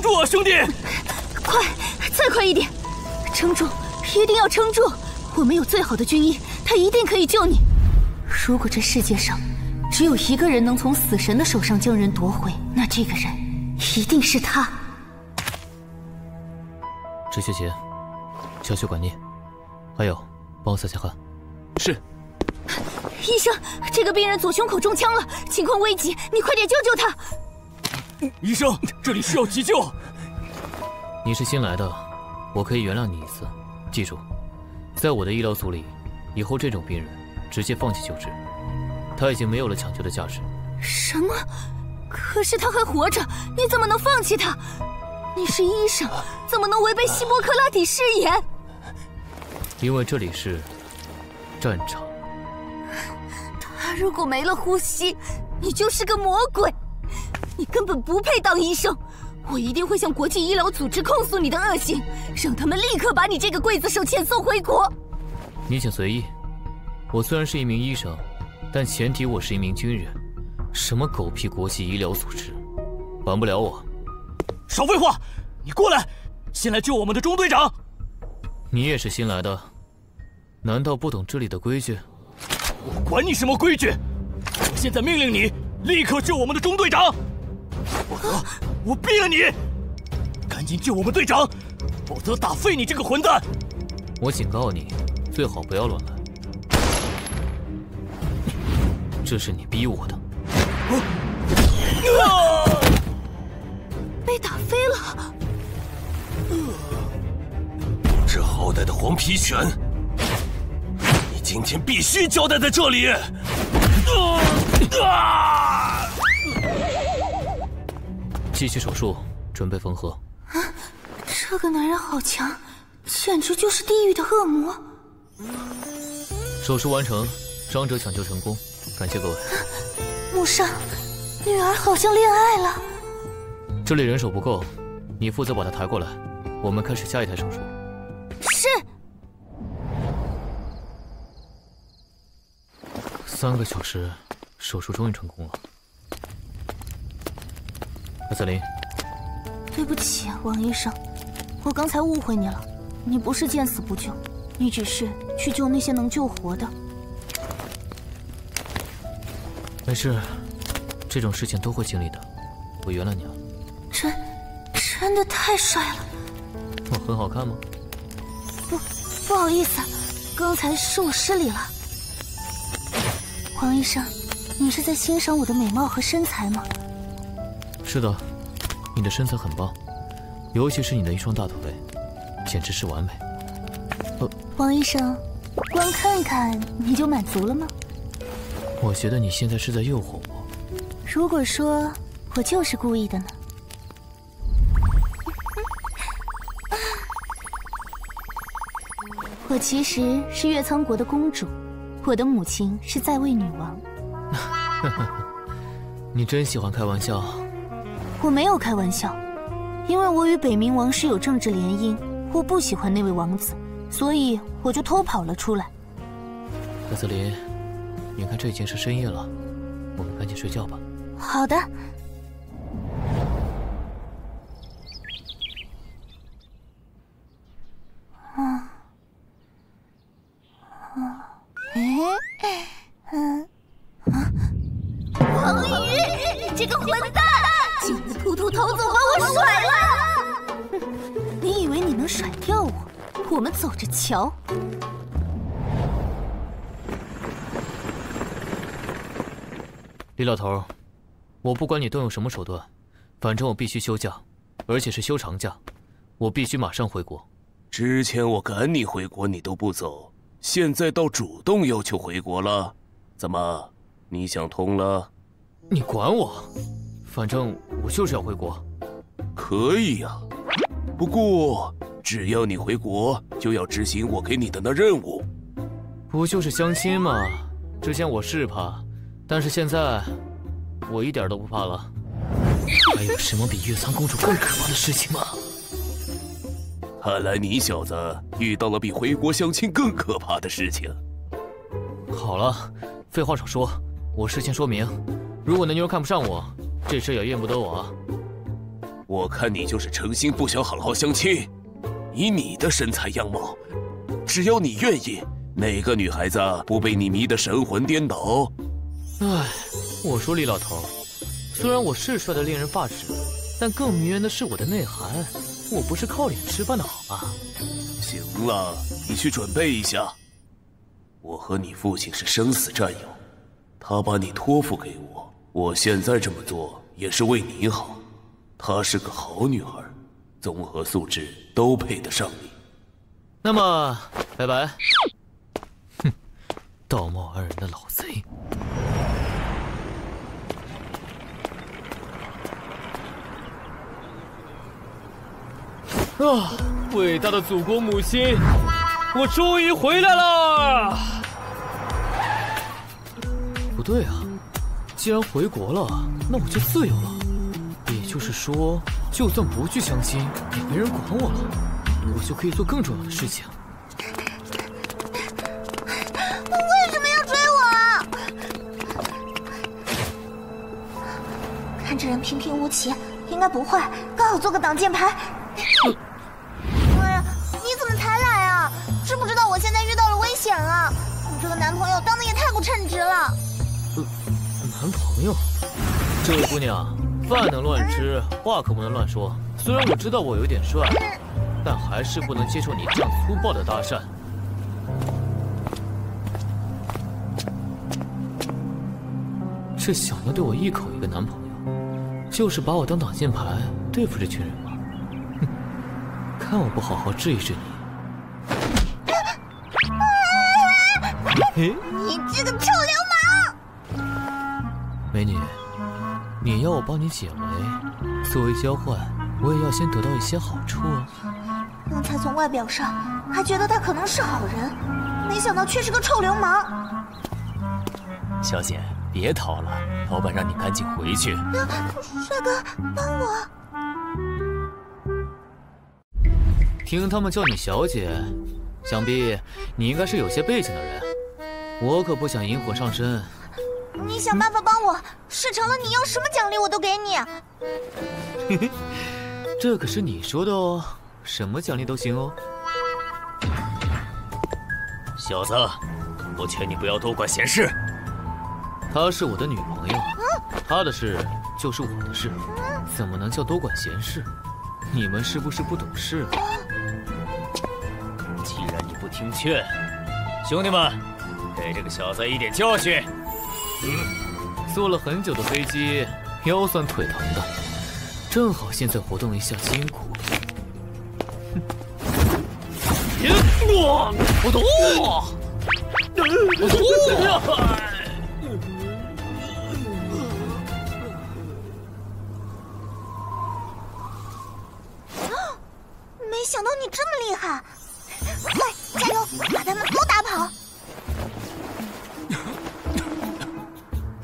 撑住啊，兄弟！快，再快一点！撑住，一定要撑住！我们有最好的军医，他一定可以救你。如果这世界上只有一个人能从死神的手上将人夺回，那这个人一定是他。止血钳，小血管镊，还有，帮我擦下汗。是。医生，这个病人左胸口中枪了，情况危急，你快点救救他！医生，这里需要急救。你是新来的，我可以原谅你一次。记住，在我的医疗组里，以后这种病人直接放弃救治，他已经没有了抢救的价值。什么？可是他还活着，你怎么能放弃他？你是医生，怎么能违背希波克拉底誓言？因为这里是战场。他如果没了呼吸，你就是个魔鬼，你根本不配当医生。我一定会向国际医疗组织控诉你的恶行，让他们立刻把你这个刽子手遣送回国。你请随意。我虽然是一名医生，但前提我是一名军人。什么狗屁国际医疗组织，管不了我。少废话！你过来，先来救我们的中队长。你也是新来的，难道不懂这里的规矩？我管你什么规矩！我现在命令你立刻救我们的中队长，否则我毙了你！赶紧救我们队长，否则打废你这个混蛋！我警告你，最好不要乱来。这是你逼我的。被打飞了！这好歹的黄皮犬！你今天必须交代在这里！继续手术，准备缝合。啊，这个男人好强，简直就是地狱的恶魔！手术完成，伤者抢救成功，感谢各位。穆尚，女儿好像恋爱了。这里人手不够，你负责把她抬过来，我们开始下一台手术。是。三个小时，手术终于成功了。艾瑟琳，对不起，王医生，我刚才误会你了。你不是见死不救，你只是去救那些能救活的。没事，这种事情都会经历的，我原谅你了。真，真的太帅了。我很好看吗？不，不好意思，刚才是我失礼了。王医生，你是在欣赏我的美貌和身材吗？是的，你的身材很棒，尤其是你的一双大腿，简直是完美。呃，王医生，光看看你就满足了吗？我觉得你现在是在诱惑我。如果说我就是故意的呢？我其实是月苍国的公主。我的母亲是在位女王。你真喜欢开玩笑。我没有开玩笑，因为我与北冥王室有政治联姻，我不喜欢那位王子，所以我就偷跑了出来。艾瑟琳，眼看这已经是深夜了，我们赶紧睡觉吧。好的。李老头，我不管你动用什么手段，反正我必须休假，而且是休长假，我必须马上回国。之前我赶你回国，你都不走，现在倒主动要求回国了，怎么，你想通了？你管我，反正我就是要回国。可以呀，不过。只要你回国，就要执行我给你的那任务。不就是相亲吗？之前我是怕，但是现在我一点都不怕了。还有什么比月苍公主更可怕的事情吗？看来你小子遇到了比回国相亲更可怕的事情。好了，废话少说，我事先说明，如果那妞看不上我，这事也怨不得我啊。我看你就是诚心不想好好相亲。以你的身材样貌，只要你愿意，哪个女孩子不被你迷得神魂颠倒？唉，我说李老头，虽然我是帅得令人发指，但更迷人的是我的内涵。我不是靠脸吃饭的好吗？行了，你去准备一下。我和你父亲是生死战友，他把你托付给我，我现在这么做也是为你好。她是个好女孩。综合素质都配得上你，那么拜拜。哼，道貌岸然的老贼！啊，伟大的祖国母亲，我终于回来了！不对啊，既然回国了，那我就自由了。也就是说。就算不去相亲，也没人管我了，我就可以做更重要的事情。为什么要追我？看这人平平无奇，应该不会，刚好做个挡箭牌。哎不称职了。男朋友？这位姑娘。饭能乱吃，话可不能乱说。虽然我知道我有点帅，但还是不能接受你这样粗暴的搭讪。这想要对我一口一个男朋友，就是把我当挡箭牌对付这群人吗？哼，看我不好好治一治你！你这个臭流氓！美女。你要我帮你解围，作为交换，我也要先得到一些好处。刚才从外表上还觉得他可能是好人，没想到却是个臭流氓。小姐，别逃了，老板让你赶紧回去。帅哥，帮我！听他们叫你小姐，想必你应该是有些背景的人。我可不想引火上身。你想办法帮我，事成了你要什么奖励我都给你。嘿嘿，这可是你说的哦，什么奖励都行哦。小子，我劝你不要多管闲事。她是我的女朋友，她的事就是我的事，怎么能叫多管闲事？你们是不是不懂事？既然你不听劝，兄弟们，给这个小子一点教训。嗯坐了很久的飞机，腰酸腿疼的，正好现在活动一下筋骨。我我懂，我懂。没想到你这么厉害，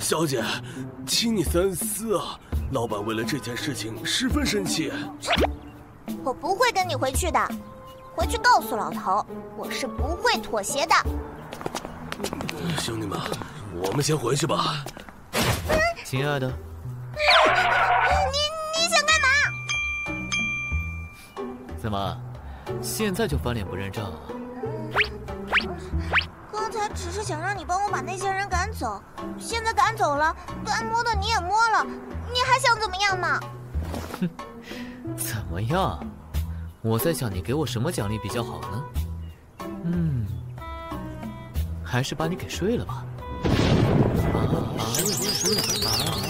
小姐，请你三思啊！老板为了这件事情十分生气。我不会跟你回去的，回去告诉老头，我是不会妥协的。兄弟们，我们先回去吧。亲爱的，你你想干嘛？怎么，现在就翻脸不认账啊？刚才只是想让你帮我把那些人赶走，现在赶走了，该摸的你也摸了，你还想怎么样嘛？哼，怎么样？我在想你给我什么奖励比较好呢？嗯，还是把你给睡了吧。啊啊！睡啊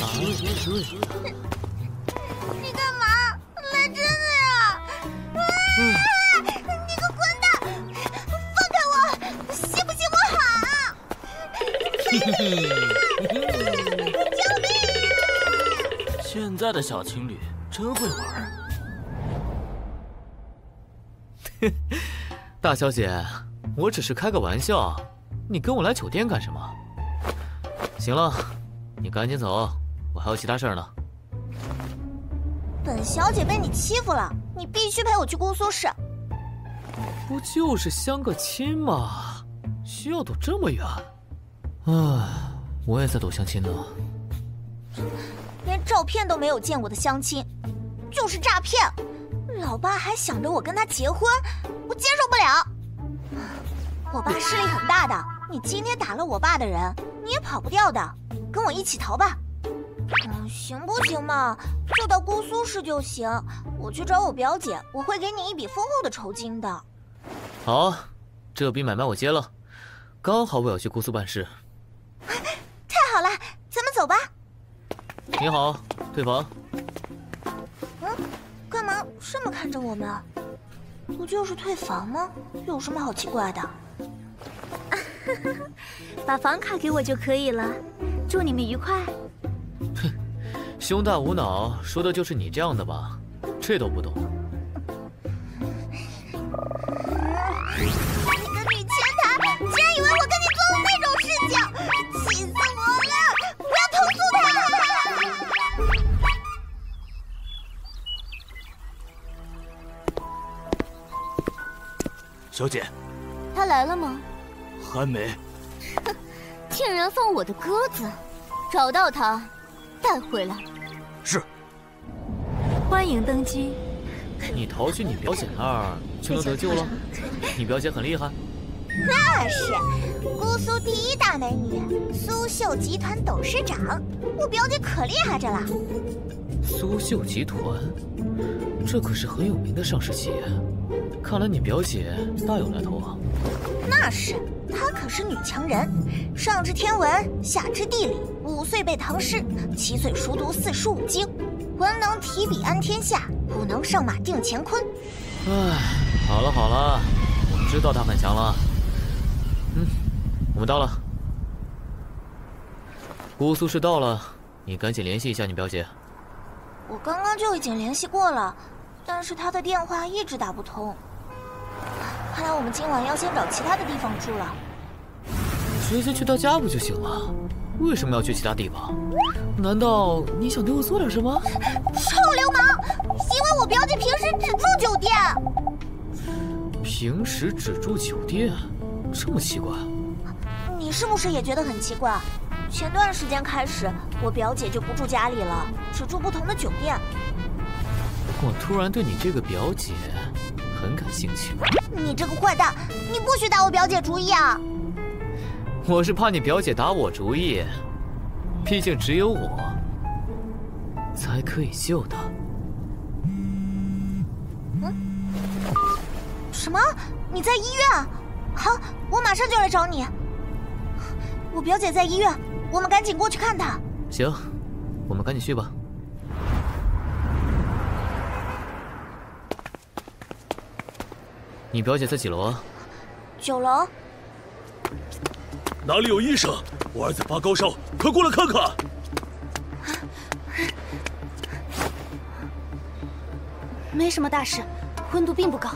啊！你干嘛？现在的小情侣真会玩。大小姐，我只是开个玩笑，你跟我来酒店干什么？行了，你赶紧走，我还有其他事儿呢。本小姐被你欺负了，你必须陪我去姑苏市。不就是相个亲吗？需要走这么远？啊，我也在躲相亲呢。连照片都没有见过的相亲，就是诈骗。老爸还想着我跟他结婚，我接受不了。我爸势力很大的，你今天打了我爸的人，你也跑不掉的。跟我一起逃吧。嗯，行不行嘛？就到姑苏市就行。我去找我表姐，我会给你一笔丰厚的酬金的。好，这笔买卖我接了。刚好我要去姑苏办事。太好了，咱们走吧。你好，退房。嗯，干嘛这么看着我们？不就是退房吗？有什么好奇怪的？把房卡给我就可以了。祝你们愉快。哼，胸大无脑，说的就是你这样的吧？这都不懂。你个女前台，竟然以为我跟你做了那种事情，小姐，他来了吗？还没。竟然放我的鸽子，找到他，带回来。是。欢迎登机。你逃去你表姐那儿就能得救了？你表姐很厉害？那是，姑苏第一大美女，苏绣集团董事长。我表姐可厉害着了。苏绣集团，这可是很有名的上市企业。看来你表姐大有来头啊。那是，她可是女强人，上知天文，下知地理，五岁背唐诗，七岁熟读四书五经，文能提笔安天下，武能上马定乾坤。唉，好了好了，我知道她很强了。嗯，我们到了，姑苏市到了，你赶紧联系一下你表姐。我刚刚就已经联系过了，但是她的电话一直打不通。看来我们今晚要先找其他的地方住了。直接去他家不就行了？为什么要去其他地方？难道你想对我做点什么？臭流氓！因为我表姐平时只住酒店。平时只住酒店，这么奇怪？你是不是也觉得很奇怪？前段时间开始，我表姐就不住家里了，只住不同的酒店。我突然对你这个表姐。很感兴趣。你这个坏蛋，你不许打我表姐主意啊！我是怕你表姐打我主意，毕竟只有我才可以救她。嗯？什么？你在医院？好，我马上就来找你。我表姐在医院，我们赶紧过去看她。行，我们赶紧去吧。你表姐在几楼啊？九楼。哪里有医生？我儿子发高烧，快过来看看。没什么大事，温度并不高。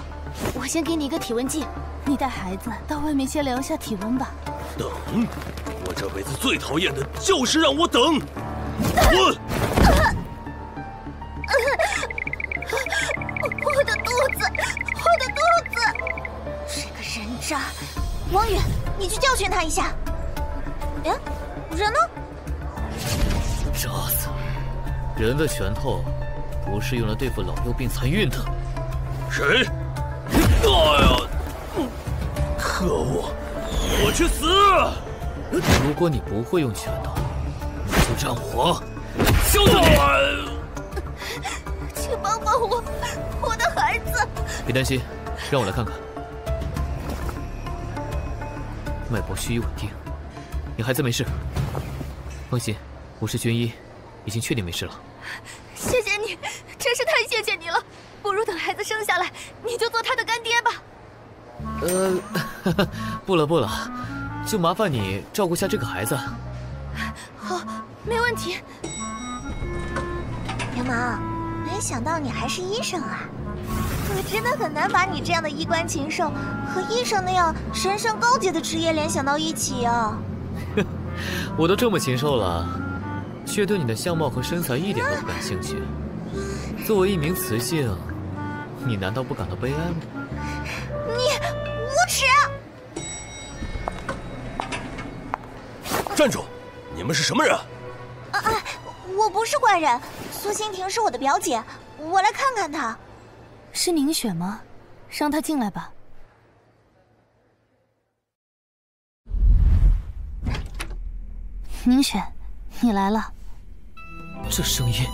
我先给你一个体温计，你带孩子到外面先量一下体温吧。等，我这辈子最讨厌的就是让我等。滚！你去教训他一下。哎，人呢？渣子！人的拳头不是用来对付老幼病残孕的。谁？哎呀！可恶！我去死！如果你不会用拳头，就让我教教你！请帮帮我！我的孩子！别担心，让我来看看。脉搏趋于稳定，你孩子没事。放心，我是军医，已经确定没事了。谢谢你，真是太谢谢你了。不如等孩子生下来，你就做他的干爹吧。呃，不了不了，就麻烦你照顾下这个孩子。好，没问题。杨芒，没想到你还是医生啊！我真的很难把你这样的衣冠禽兽和医生那样神圣高洁的职业联想到一起啊！我都这么禽兽了，却对你的相貌和身材一点都不感兴趣。作为一名雌性，你难道不感到悲哀吗？你无耻！站住！你们是什么人？啊啊！我不是怪人，苏欣婷是我的表姐，我来看看他。是宁雪吗？让她进来吧。宁雪，你来了。这声音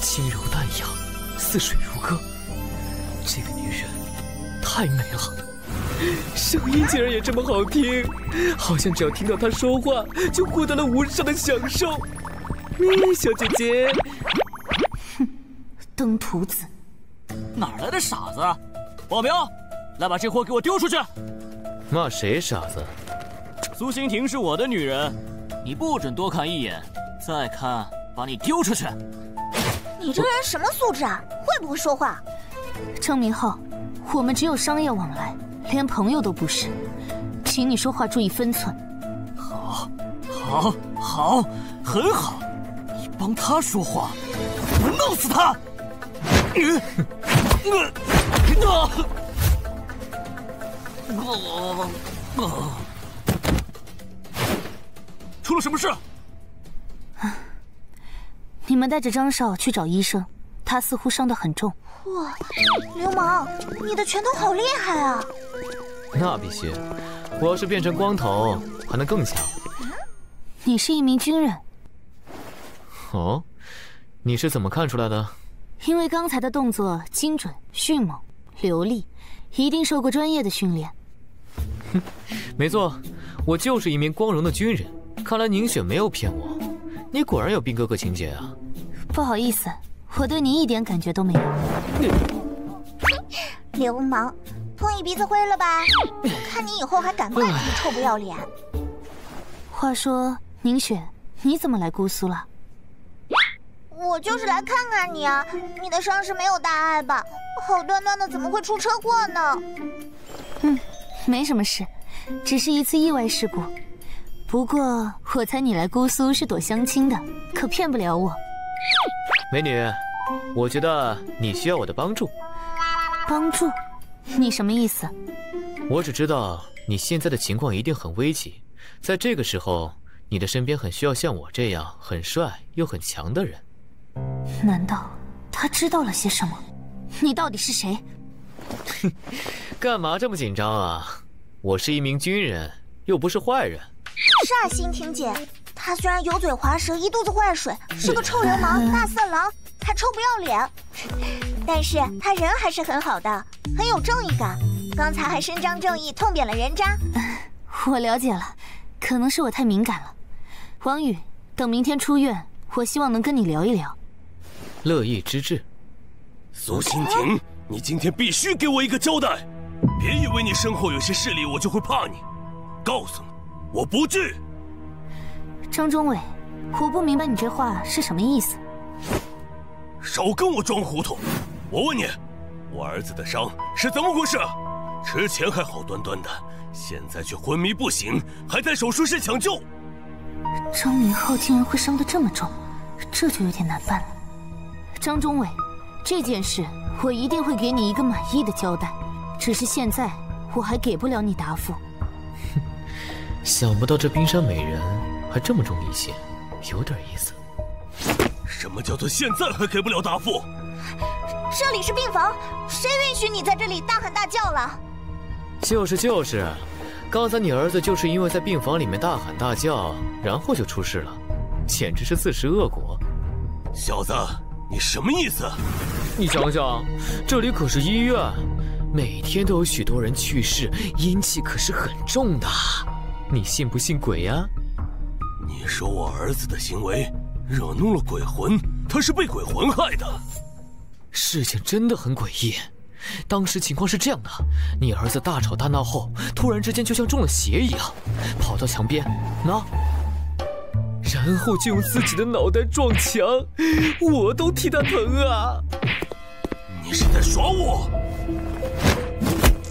轻柔淡雅，似水如歌。这个女人太美了。声音竟然也这么好听，好像只要听到她说话，就获得了无上的享受。咪，小姐姐，哼，登徒子，哪来的傻子？保镖，来把这货给我丢出去！骂谁傻子？苏欣婷是我的女人，你不准多看一眼，再看把你丢出去！你这个人什么素质啊？会不会说话？郑明浩，我们只有商业往来。连朋友都不是，请你说话注意分寸。好，好，好，很好，你帮他说话，我弄死他！出了什么事？你们带着张少去找医生，他似乎伤得很重。哇，流氓，你的拳头好厉害啊！那必须，我要是变成光头，还能更强。你是一名军人。哦，你是怎么看出来的？因为刚才的动作精准、迅猛、流利，一定受过专业的训练。哼，没错，我就是一名光荣的军人。看来宁雪没有骗我，你果然有兵哥哥情节啊！不好意思。我对你一点感觉都没有。流氓，碰一鼻子灰了吧？看你以后还敢不敢这么臭不要脸！话说，宁雪，你怎么来姑苏了？我就是来看看你啊！你的伤势没有大碍吧？好端端的怎么会出车祸呢？嗯，没什么事，只是一次意外事故。不过，我猜你来姑苏是躲相亲的，可骗不了我。美女，我觉得你需要我的帮助。帮助？你什么意思？我只知道你现在的情况一定很危急，在这个时候，你的身边很需要像我这样很帅又很强的人。难道他知道了些什么？你到底是谁？哼，干嘛这么紧张啊？我是一名军人，又不是坏人。是啊，欣婷姐。他虽然油嘴滑舌，一肚子坏水，是个臭流氓、大色狼，还臭不要脸，但是他人还是很好的，很有正义感。刚才还伸张正义，痛扁了人渣。我了解了，可能是我太敏感了。王宇，等明天出院，我希望能跟你聊一聊。乐意之至。苏清婷，你今天必须给我一个交代，别以为你身后有些势力，我就会怕你。告诉你，我不惧。张中伟，我不明白你这话是什么意思。少跟我装糊涂！我问你，我儿子的伤是怎么回事？之前还好端端的，现在却昏迷不醒，还在手术室抢救。张明浩竟然会伤得这么重，这就有点难办了。张中伟，这件事我一定会给你一个满意的交代，只是现在我还给不了你答复。哼，想不到这冰山美人。还这么重义气，有点意思。什么叫做现在还给不了答复？这里是病房，谁允许你在这里大喊大叫了？就是就是，刚才你儿子就是因为在病房里面大喊大叫，然后就出事了，简直是自食恶果。小子，你什么意思？你想想，这里可是医院，每天都有许多人去世，阴气可是很重的，你信不信鬼呀？你说我儿子的行为惹怒了鬼魂，他是被鬼魂害的。事情真的很诡异。当时情况是这样的：你儿子大吵大闹后，突然之间就像中了邪一样，跑到墙边，那，然后就用自己的脑袋撞墙，我都替他疼啊！你是在耍我？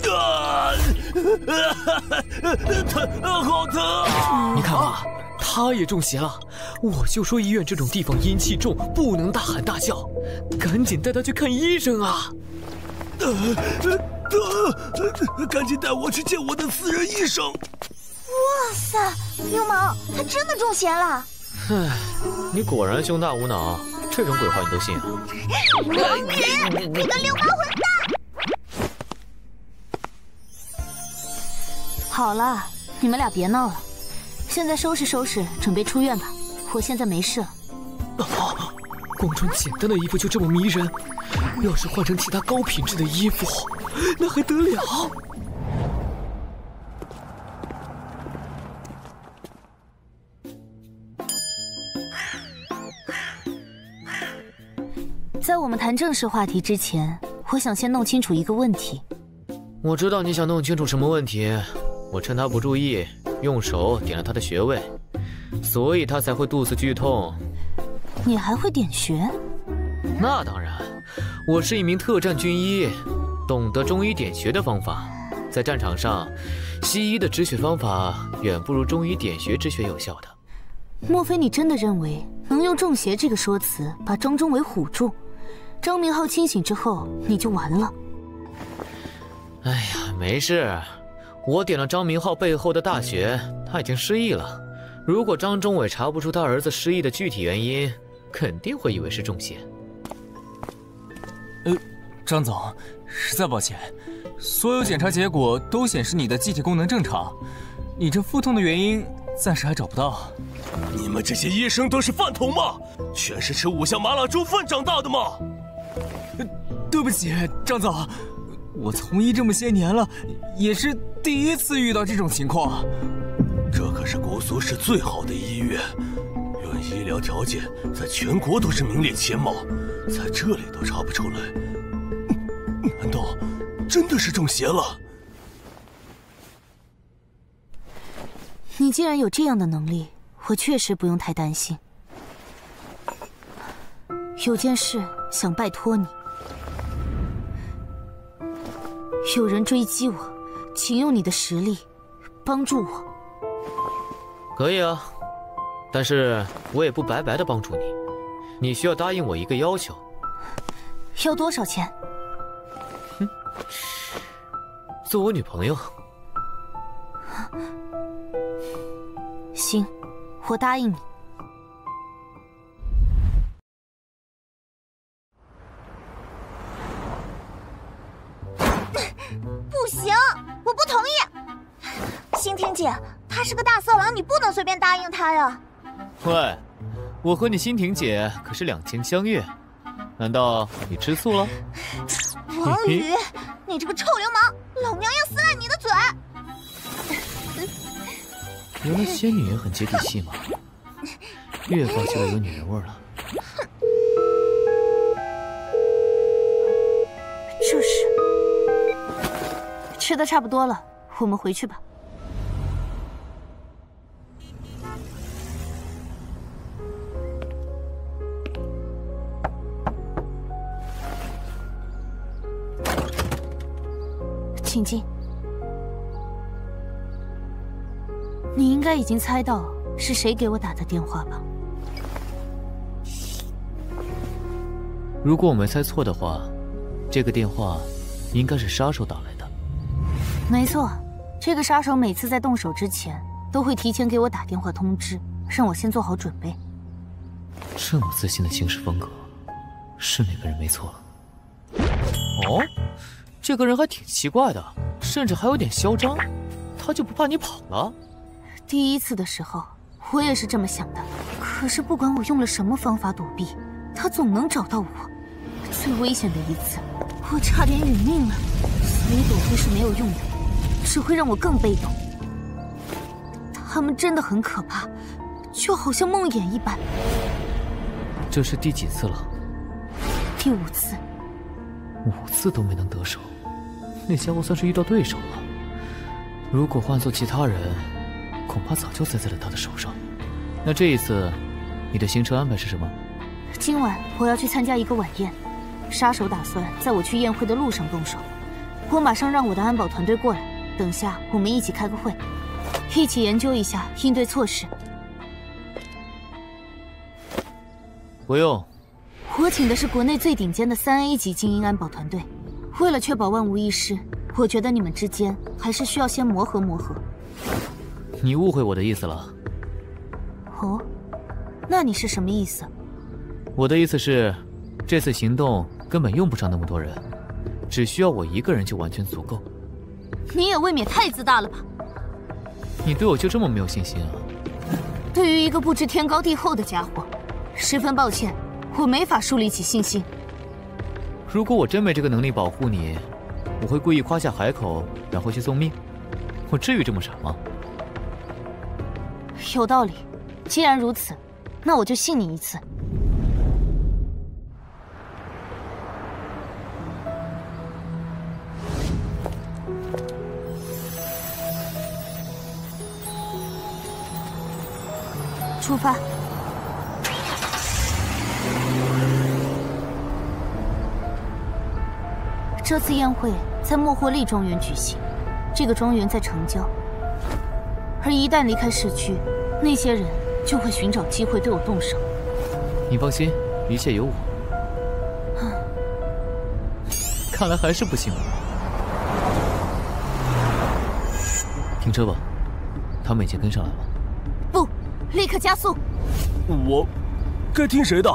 啊！疼，好疼！你看啊。他也中邪了，我就说医院这种地方阴气重，不能大喊大叫，赶紧带他去看医生啊！赶紧带我去见我的私人医生！哇塞，流氓，他真的中邪了！唉，你果然胸大无脑，这种鬼话你都信啊？王宇，你个流氓混蛋！好了，你们俩别闹了，现在收拾收拾，准备出院吧。我现在没事了。啊光穿简单的衣服就这么迷人，要是换成其他高品质的衣服，那还得了？在我们谈正式话题之前，我想先弄清楚一个问题。我知道你想弄清楚什么问题，我趁他不注意，用手点了他的穴位，所以他才会肚子剧痛。你还会点穴？那当然，我是一名特战军医，懂得中医点穴的方法。在战场上，西医的止血方法远不如中医点穴止血有效的。莫非你真的认为能用中邪这个说辞把庄中伟唬住？张明浩清醒之后，你就完了。哎呀，没事，我点了张明浩背后的大学，他已经失忆了。如果张中伟查不出他儿子失忆的具体原因，肯定会以为是中邪。呃，张总，实在抱歉，所有检查结果都显示你的机体功能正常，你这腹痛的原因暂时还找不到。你们这些医生都是饭桶吗？全是吃五香麻辣猪饭长大的吗？对不起，张总，我从医这么些年了，也是第一次遇到这种情况。这可是姑苏市最好的医院，论医疗条件，在全国都是名列前茅，在这里都查不出来，难道真的是中邪了？你既然有这样的能力，我确实不用太担心。有件事想拜托你。有人追击我，请用你的实力帮助我。可以啊，但是我也不白白的帮助你，你需要答应我一个要求。要多少钱？哼，做我女朋友。行，我答应你。同意。欣婷姐，他是个大色狼，你不能随便答应他呀。喂，我和你欣婷姐可是两情相悦，难道你吃醋了？王宇，你这个臭流氓，老娘要撕烂你的嘴！原来仙女也很接地气嘛，越发觉得有女人味了。就吃的差不多了，我们回去吧。请进。你应该已经猜到是谁给我打的电话吧？如果我没猜错的话，这个电话应该是杀手打来的。没错，这个杀手每次在动手之前都会提前给我打电话通知，让我先做好准备。这么自信的行事风格，是哪个人没错？哦。这个人还挺奇怪的，甚至还有点嚣张。他就不怕你跑了？第一次的时候，我也是这么想的。可是不管我用了什么方法躲避，他总能找到我。最危险的一次，我差点殒命了。所以躲避是没有用的，只会让我更被动。他们真的很可怕，就好像梦魇一般。这是第几次了？第五次。五次都没能得手。那家伙算是遇到对手了。如果换做其他人，恐怕早就栽在了他的手上。那这一次，你的行程安排是什么？今晚我要去参加一个晚宴，杀手打算在我去宴会的路上动手。我马上让我的安保团队过来，等下我们一起开个会，一起研究一下应对措施。不用，我请的是国内最顶尖的三 A 级精英安保团队。为了确保万无一失，我觉得你们之间还是需要先磨合磨合。你误会我的意思了。哦，那你是什么意思？我的意思是，这次行动根本用不上那么多人，只需要我一个人就完全足够。你也未免太自大了吧？你对我就这么没有信心啊？对于一个不知天高地厚的家伙，十分抱歉，我没法树立起信心。如果我真没这个能力保护你，我会故意夸下海口，然后去送命？我至于这么傻吗？有道理。既然如此，那我就信你一次。出发。这次宴会在莫霍利庄园举行，这个庄园在城郊，而一旦离开市区，那些人就会寻找机会对我动手。你放心，一切有我。看来还是不信我。停车吧，他们已经跟上来了。不，立刻加速！我该听谁的？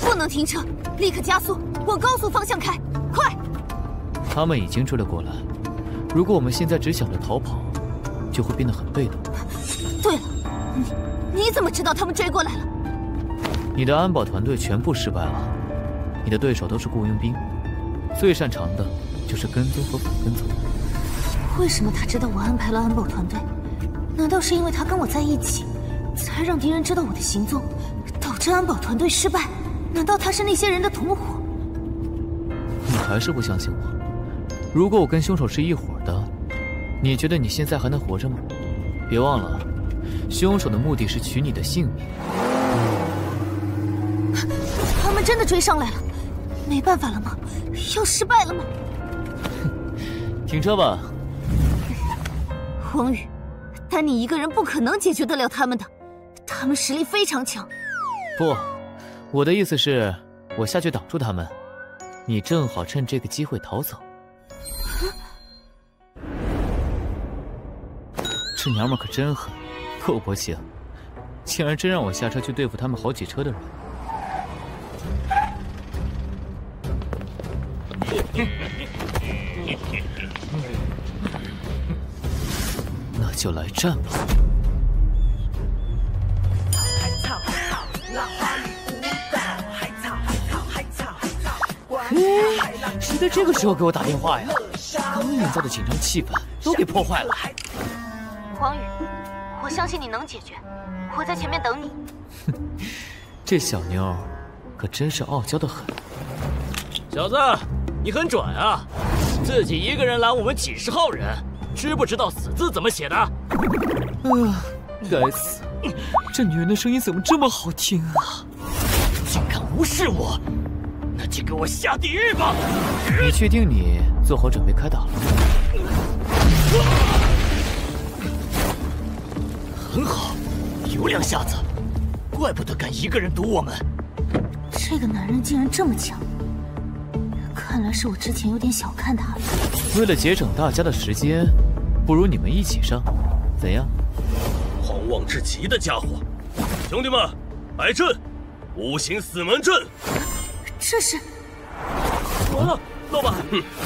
不能停车，立刻加速，往高速方向开，快！他们已经追了过来，如果我们现在只想着逃跑，就会变得很被动。对了，你你怎么知道他们追过来了？你的安保团队全部失败了，你的对手都是雇佣兵，最擅长的就是跟踪和反跟踪。为什么他知道我安排了安保团队？难道是因为他跟我在一起，才让敌人知道我的行踪，导致安保团队失败？难道他是那些人的同伙？你还是不相信我？如果我跟凶手是一伙的，你觉得你现在还能活着吗？别忘了，凶手的目的是取你的性命。他们真的追上来了，没办法了吗？要失败了吗？停车吧，王宇，但你一个人不可能解决得了他们的，他们实力非常强。不，我的意思是，我下去挡住他们，你正好趁这个机会逃走。这娘们可真狠，够薄情，竟然真让我下车去对付他们好几车的人。那就来战吧！谁在这个时候给我打电话呀？刚营造的紧张气氛都给破坏了。黄宇，我相信你能解决，我在前面等你。哼 这小妞可真是傲娇的很。小子，你很拽啊！自己一个人拦我们几十号人，知不知道“死”字怎么写的？啊，该死！这女人的声音怎么这么好听啊？竟敢无视我，那就给我下地狱吧！你确定你做好准备开打了？很好，有两下子，怪不得敢一个人堵我们。这个男人竟然这么强，看来是我之前有点小看他了。为了节省大家的时间，不如你们一起上，怎样？狂妄至极的家伙！兄弟们，摆阵，五行死门阵。这是完了，老板，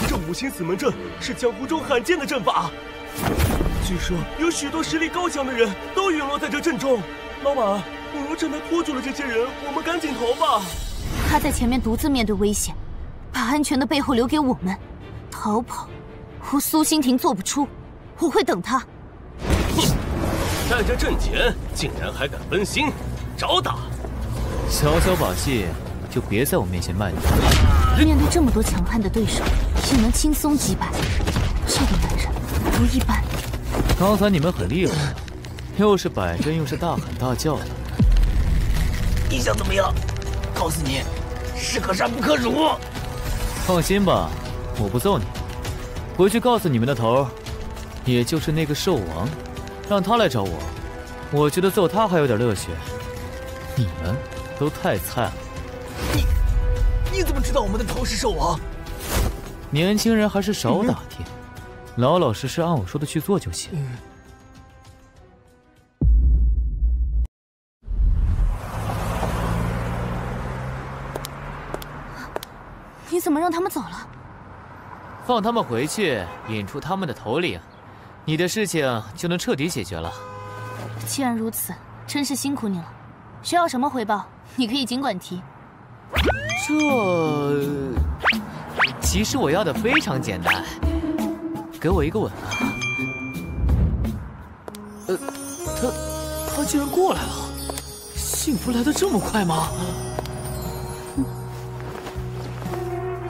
这五行死门阵是江湖中罕见的阵法，据说有许多实力高强的人都陨落在这阵中。老板，不如趁他拖住了这些人，我们赶紧逃吧。他在前面独自面对危险，把安全的背后留给我们，逃跑，我苏心婷做不出，我会等他。哼，在这阵前竟然还敢分心，找打！小小把戏就别在我面前卖弄。面对这么多强悍的对手，也能轻松击败，这个男人不一般。刚才你们很厉害，又是摆阵又是大喊大叫的。你想怎么样？告诉你，士可杀不可辱。放心吧，我不揍你。回去告诉你们的头，也就是那个兽王，让他来找我。我觉得揍他还有点乐趣。你们都太菜了。你你怎么知道我们的头是兽王？年轻人还是少打听，老老实实按我说的去做就行。你怎么让他们走了？放他们回去，引出他们的头领，你的事情就能彻底解决了。既然如此，真是辛苦你了。需要什么回报，你可以尽管提。这，其实我要的非常简单，给我一个吻啊！呃，他，他竟然过来了，幸福来的这么快吗？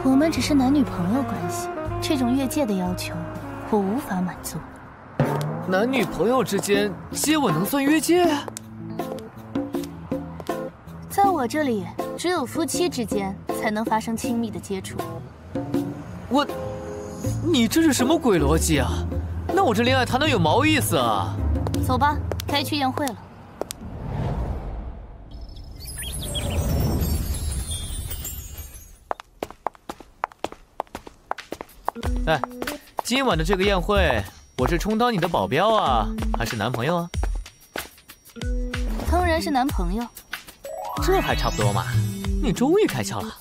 我们只是男女朋友关系，这种越界的要求，我无法满足。男女朋友之间接吻能算越界？在我这里，只有夫妻之间才能发生亲密的接触。我，你这是什么鬼逻辑啊？那我这恋爱谈的有毛意思啊？走吧，该去宴会了。哎，今晚的这个宴会，我是充当你的保镖啊，还是男朋友啊？当然是男朋友。这还差不多嘛，你终于开窍了。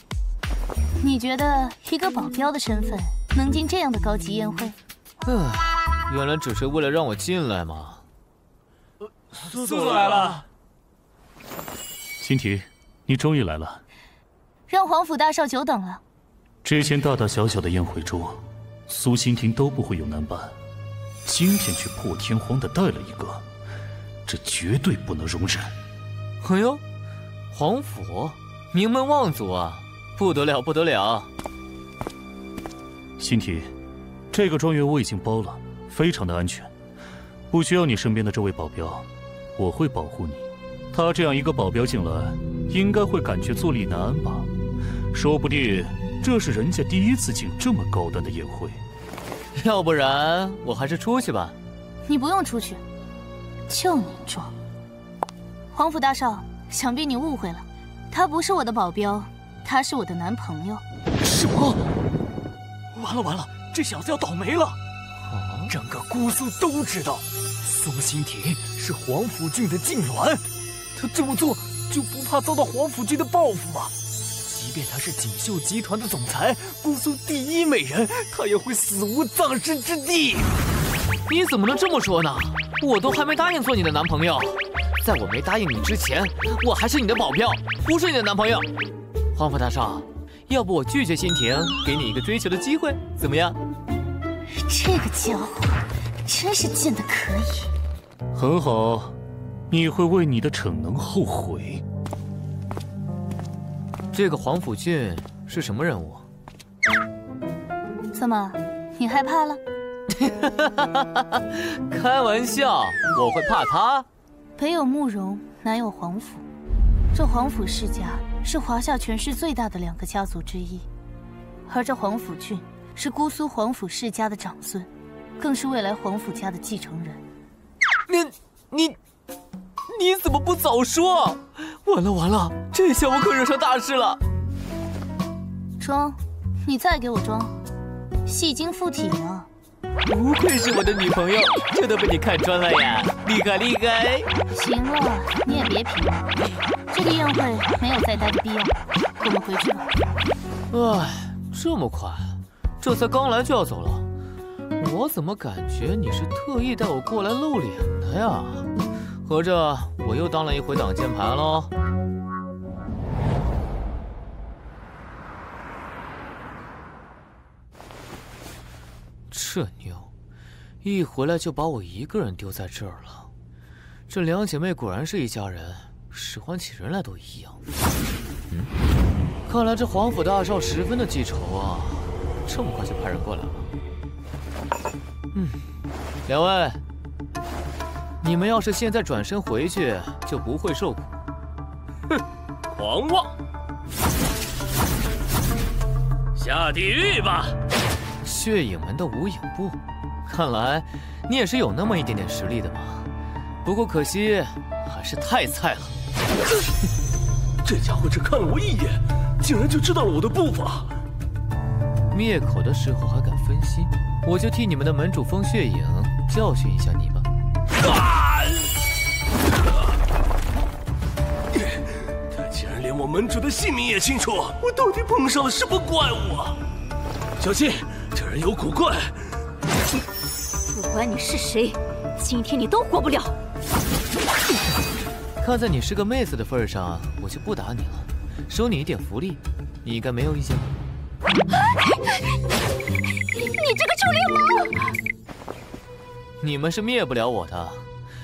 你觉得一个保镖的身份能进这样的高级宴会？嗯，原来只是为了让我进来吗？苏苏来了。辛提，你终于来了。让皇甫大少久等了。之前大大小小的宴会中，苏心婷都不会有男伴，今天却破天荒的带了一个，这绝对不能容忍。哎呦！皇府，名门望族啊，不得了，不得了！新提，这个庄园我已经包了，非常的安全，不需要你身边的这位保镖，我会保护你。他这样一个保镖进来，应该会感觉坐立难安吧？说不定这是人家第一次进这么高端的宴会。要不然我还是出去吧。你不用出去，就你装。皇甫大少。想必你误会了，他不是我的保镖，他是我的男朋友。什么？完了完了，这小子要倒霉了！整个姑苏都知道，苏心婷是皇甫俊的禁脔，他这么做就不怕遭到皇甫俊的报复吗？即便他是锦绣集团的总裁，姑苏第一美人，他也会死无葬身之地。你怎么能这么说呢？我都还没答应做你的男朋友。在我没答应你之前，我还是你的保镖，不是你的男朋友。皇甫大少，要不我拒绝心婷，给你一个追求的机会，怎么样？这个家伙真是贱的可以。很好，你会为你的逞能后悔。这个黄甫俊是什么人物？怎么，你害怕了？开玩笑，我会怕他？北有慕容，南有皇甫，这皇甫世家是华夏权势最大的两个家族之一，而这皇甫俊是姑苏皇甫世家的长孙，更是未来皇甫家的继承人。你你你怎么不早说？完了完了，这下我可惹上大事了。装，你再给我装，戏精附体呢。不愧是我的女朋友，这都被你看穿了呀，厉害厉害！行了，你也别贫了，这个宴会没有再待的必要，我们回去吧。唉，这么快，这才刚来就要走了，我怎么感觉你是特意带我过来露脸的呀？合着我又当了一回挡箭牌喽？这妞，一回来就把我一个人丢在这儿了。这两姐妹果然是一家人，使唤起人来都一样。嗯，看来这皇甫大少十分的记仇啊，这么快就派人过来了。嗯，两位，你们要是现在转身回去，就不会受苦。哼，狂妄！下地狱吧！血影门的无影步，看来你也是有那么一点点实力的嘛。不过可惜，还是太菜了。这家伙只看了我一眼，竟然就知道了我的步伐。灭口的时候还敢分心，我就替你们的门主风血影教训一下你吧。他竟然连我门主的姓名也清楚，我到底碰上了什么怪物啊？小心，这人有古怪。不管你是谁，今天你都活不了。看在你是个妹子的份上，我就不打你了，收你一点福利，你应该没有意见吧？你这个臭流氓！你们是灭不了我的，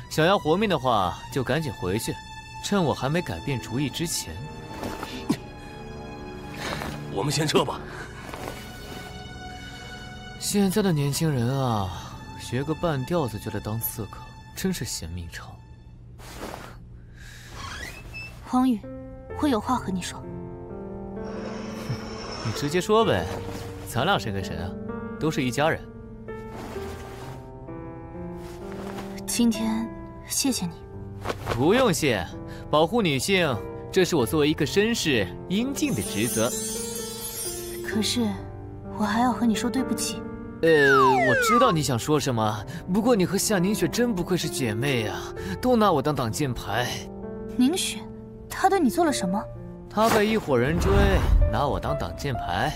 想要活命的话，就赶紧回去，趁我还没改变主意之前。我们先撤吧。现在的年轻人啊，学个半吊子就来当刺客，真是嫌命长。黄宇，我有话和你说。你直接说呗，咱俩谁跟谁啊？都是一家人。今天谢谢你。不用谢，保护女性，这是我作为一个绅士应尽的职责。可是，我还要和你说对不起。呃，我知道你想说什么，不过你和夏凝雪真不愧是姐妹呀，都拿我当挡箭牌。凝雪，她对你做了什么？她被一伙人追，拿我当挡箭牌。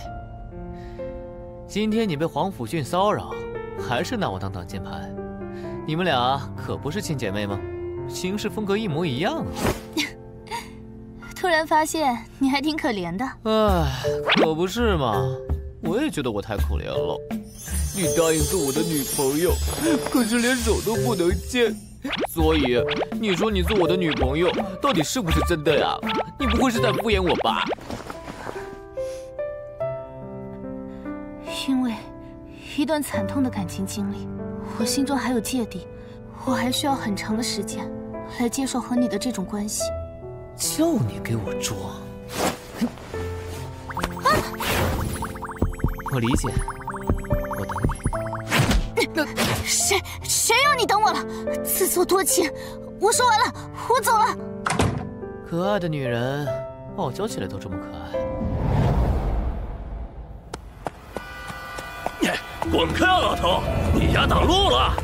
今天你被黄甫俊骚扰，还是拿我当挡箭牌。你们俩可不是亲姐妹吗？行事风格一模一样啊！突然发现你还挺可怜的。唉，可不是嘛，我也觉得我太可怜了。你答应做我的女朋友，可是连手都不能牵，所以你说你做我的女朋友，到底是不是真的呀？你不会是在敷衍我吧？因为一段惨痛的感情经历，我心中还有芥蒂，我还需要很长的时间来接受和你的这种关系。叫你给我装，我理解。谁谁让你等我了？自作多情！我说完了，我走了。可爱的女人，傲娇起来都这么可爱。滚开啊，老头！你丫挡路了。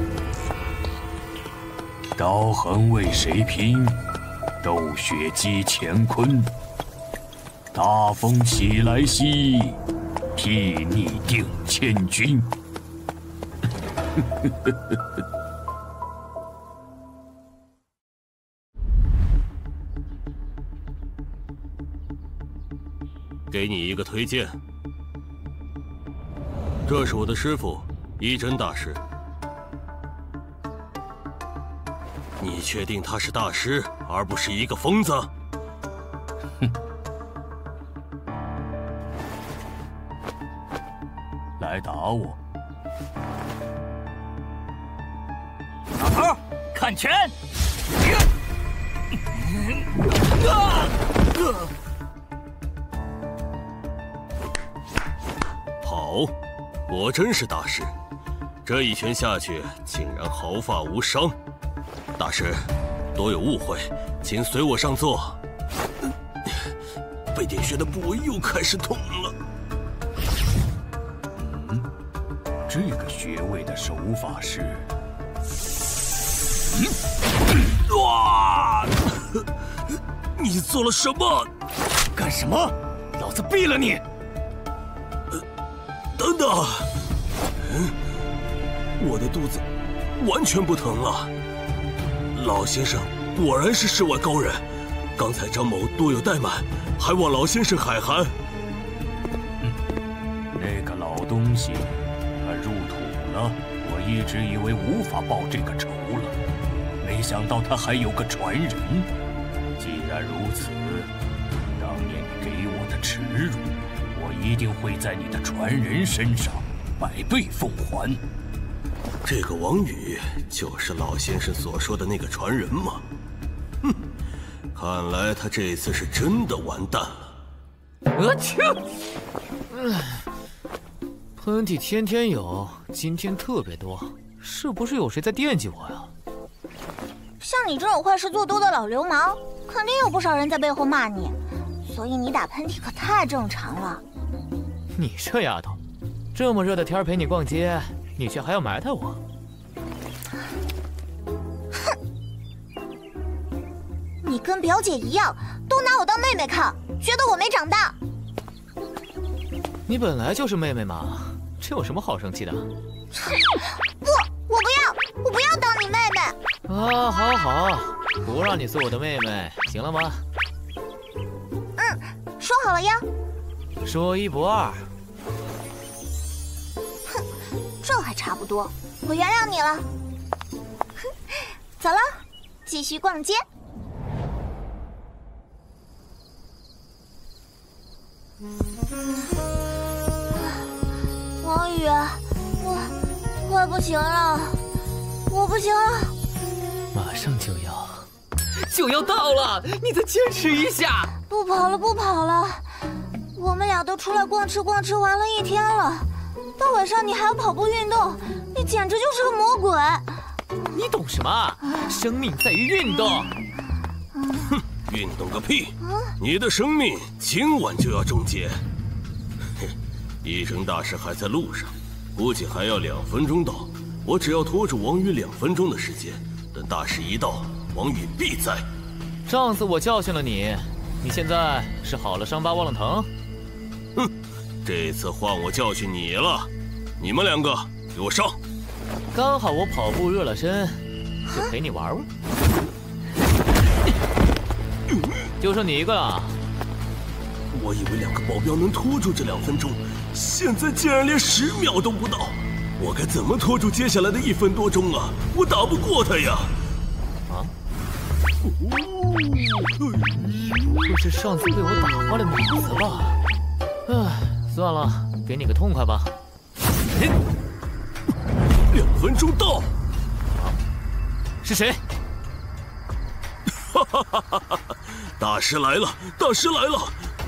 刀痕为谁拼？斗血激乾坤。大风起来兮，睥睨定千钧。给你一个推荐，这是我的师傅一真大师。你确定他是大师，而不是一个疯子？哼！来打我！看拳！好，果真是大师，这一拳下去竟然毫发无伤。大师，多有误会，请随我上座。被点穴的部位又开始痛了。嗯，这个穴位的手法是。哇！你做了什么？干什么？老子毙了你！等等，嗯，我的肚子完全不疼了。老先生果然是世外高人。刚才张某多有怠慢，还望老先生海涵。那个老东西，他入土了。我一直以为无法报这个仇了。想到他还有个传人。既然如此，当年你给我的耻辱，我一定会在你的传人身上百倍奉还。这个王宇就是老先生所说的那个传人吗？哼，看来他这次是真的完蛋了。我去！喷嚏天天有，今天特别多，是不是有谁在惦记我呀？像你这种坏事做多的老流氓，肯定有不少人在背后骂你，所以你打喷嚏可太正常了。你这丫头，这么热的天陪你逛街，你却还要埋汰我？哼！你跟表姐一样，都拿我当妹妹看，觉得我没长大？你本来就是妹妹嘛，这有什么好生气的？不，我不要，我不要当你妹妹。啊，好好，不让你做我的妹妹，行了吗？嗯，说好了呀。说一不二。哼，这还差不多，我原谅你了。哼，走了，继续逛街。王宇，我快不行了，我不行了，马上就要，就要到了，你再坚持一下。不跑了，不跑了，我们俩都出来逛吃逛吃玩了一天了，到晚上你还要跑步运动，你简直就是个魔鬼。你懂什么？生命在于运动。哼，运动个屁！你的生命今晚就要终结。一成大师还在路上，估计还要两分钟到。我只要拖住王宇两分钟的时间，等大事一到，王允必在。上次我教训了你，你现在是好了伤疤忘了疼？哼，这次换我教训你了。你们两个给我上！刚好我跑步热了身，就陪你玩玩。就剩你一个了。我以为两个保镖能拖住这两分钟。现在竟然连十秒都不到，我该怎么拖住接下来的一分多钟啊？我打不过他呀！啊？不会是上次被我打坏了脑子吧？唉，算了，给你个痛快吧。两分钟到。啊？是谁？哈哈哈哈哈！大师来了！大师来了！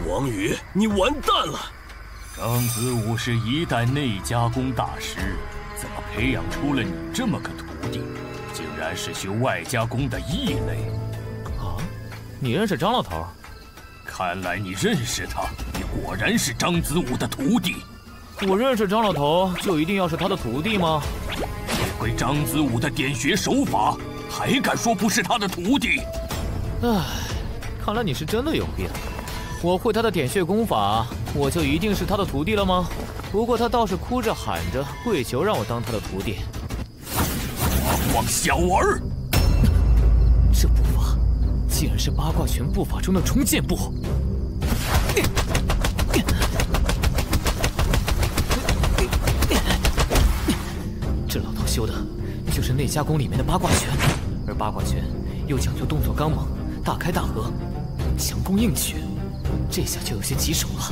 王宇，你完蛋了！张子武是一代内家功大师，怎么培养出了你这么个徒弟？竟然是修外家功的异类！啊，你认识张老头？看来你认识他，你果然是张子武的徒弟。我认识张老头，就一定要是他的徒弟吗？这归张子武的点穴手法，还敢说不是他的徒弟？唉，看来你是真的有病。我会他的点穴功法，我就一定是他的徒弟了吗？不过他倒是哭着喊着跪求让我当他的徒弟。花光小儿，这步伐竟然是八卦拳步法中的冲剑步。这老头修的就是内家功里面的八卦拳，而八卦拳又讲究动作刚猛、大开大合、强攻硬取。这下就有些棘手了。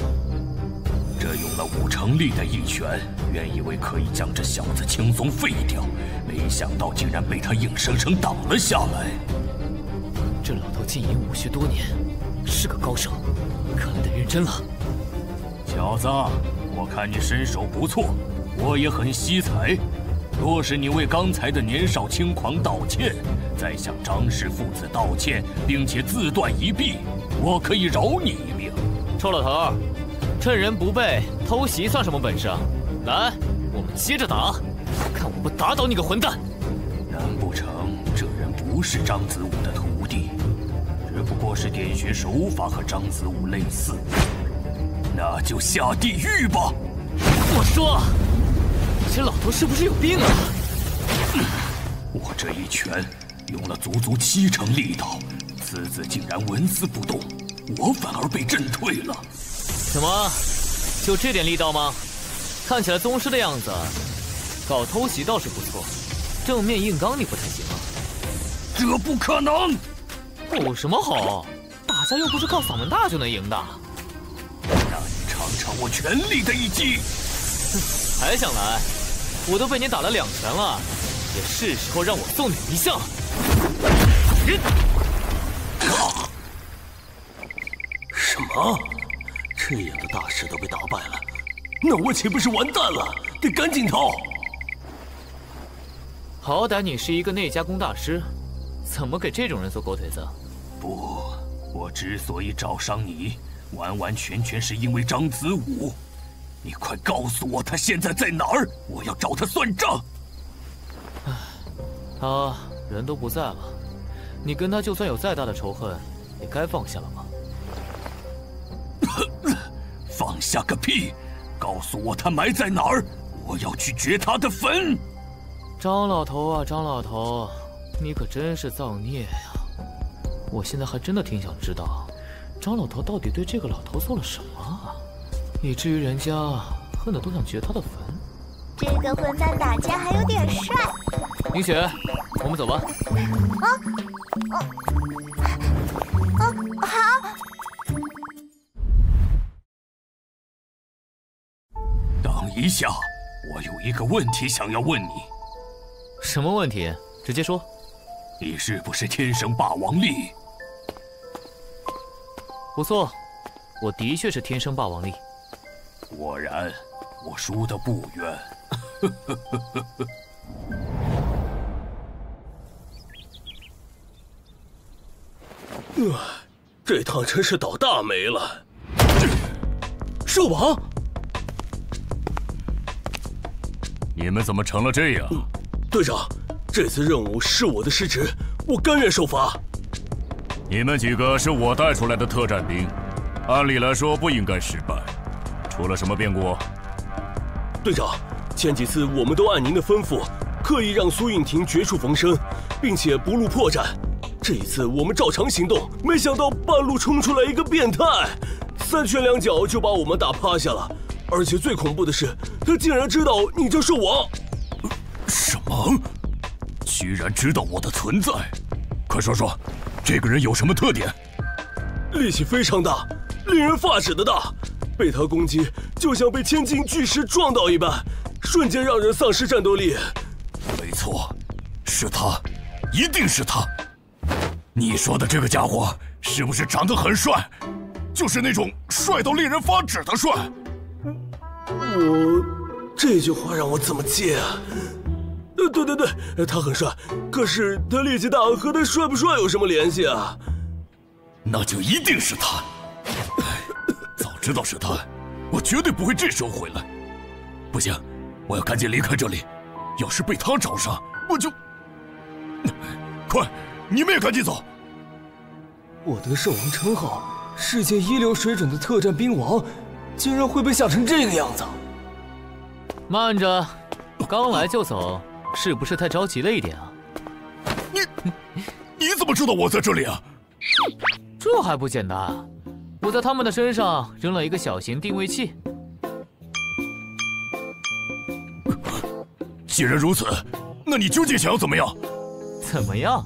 这用了五成力的一拳，原以为可以将这小子轻松废掉，没想到竟然被他硬生生挡了下来。这老头经营武学多年，是个高手，看来得认真了。小子，我看你身手不错，我也很惜才。若是你为刚才的年少轻狂道歉，再向张氏父子道歉，并且自断一臂，我可以饶你一命。臭老头，趁人不备偷袭算什么本事啊？来，我们接着打，看我不打倒你个混蛋！难不成这人不是张子武的徒弟，只不过是点穴手法和张子武类似？那就下地狱吧！我说。这老头是不是有病啊？我这一拳用了足足七成力道，此子竟然纹丝不动，我反而被震退了。怎么？就这点力道吗？看起来宗师的样子，搞偷袭倒是不错，正面硬刚你不太行啊。这不可能！吼什么吼？打架又不是靠嗓门大就能赢的。那你尝尝我全力的一击。哼，还想来？我都被你打了两拳了，也是时候让我送你一下。什么？这样的大师都被打败了，那我岂不是完蛋了？得赶紧逃！好歹你是一个内家功大师，怎么给这种人做狗腿子？不，我之所以找上你，完完全全是因为张子武。你快告诉我他现在在哪儿！我要找他算账。唉，他人都不在了，你跟他就算有再大的仇恨，也该放下了吧？放下个屁！告诉我他埋在哪儿，我要去掘他的坟。张老头啊，张老头，你可真是造孽呀！我现在还真的挺想知道，张老头到底对这个老头做了什么啊，以至于人家恨得都想掘他的坟。这个混蛋打架还有点帅。宁雪，我们走吧。啊，啊，啊，好。一下，我有一个问题想要问你。什么问题？直接说。你是不是天生霸王力？不错，我的确是天生霸王力。果然，我输的不冤。呃，这趟真是倒大霉了。兽王，你们怎么成了这样？队长，这次任务是我的失职，我甘愿受罚。你们几个是我带出来的特战兵，按理来说不应该失败。出了什么变故？队长，前几次我们都按您的吩咐，刻意让苏运婷绝处逢生，并且不露破绽。这一次我们照常行动，没想到半路冲出来一个变态，三拳两脚就把我们打趴下了。而且最恐怖的是，他竟然知道你就是我。什么？居然知道我的存在？快说说，这个人有什么特点？力气非常大，令人发指的大。被他攻击，就像被千斤巨石撞到一般，瞬间让人丧失战斗力。没错，是他，一定是他。你说的这个家伙是不是长得很帅？就是那种帅到令人发指的帅。我这句话让我怎么接啊？呃，对对对，他很帅，可是他力气大和他帅不帅有什么联系啊？那就一定是他。早知道是他，我绝对不会这时候回来。不行，我要赶紧离开这里。要是被他找上，我就……快，你们也赶紧走。我得兽王称号，世界一流水准的特战兵王，竟然会被吓成这个样子？慢着，刚来就走，是不是太着急了一点啊？你你怎么知道我在这里啊？这还不简单，我在他们的身上扔了一个小型定位器。既然如此，那你究竟想要怎么样？怎么样？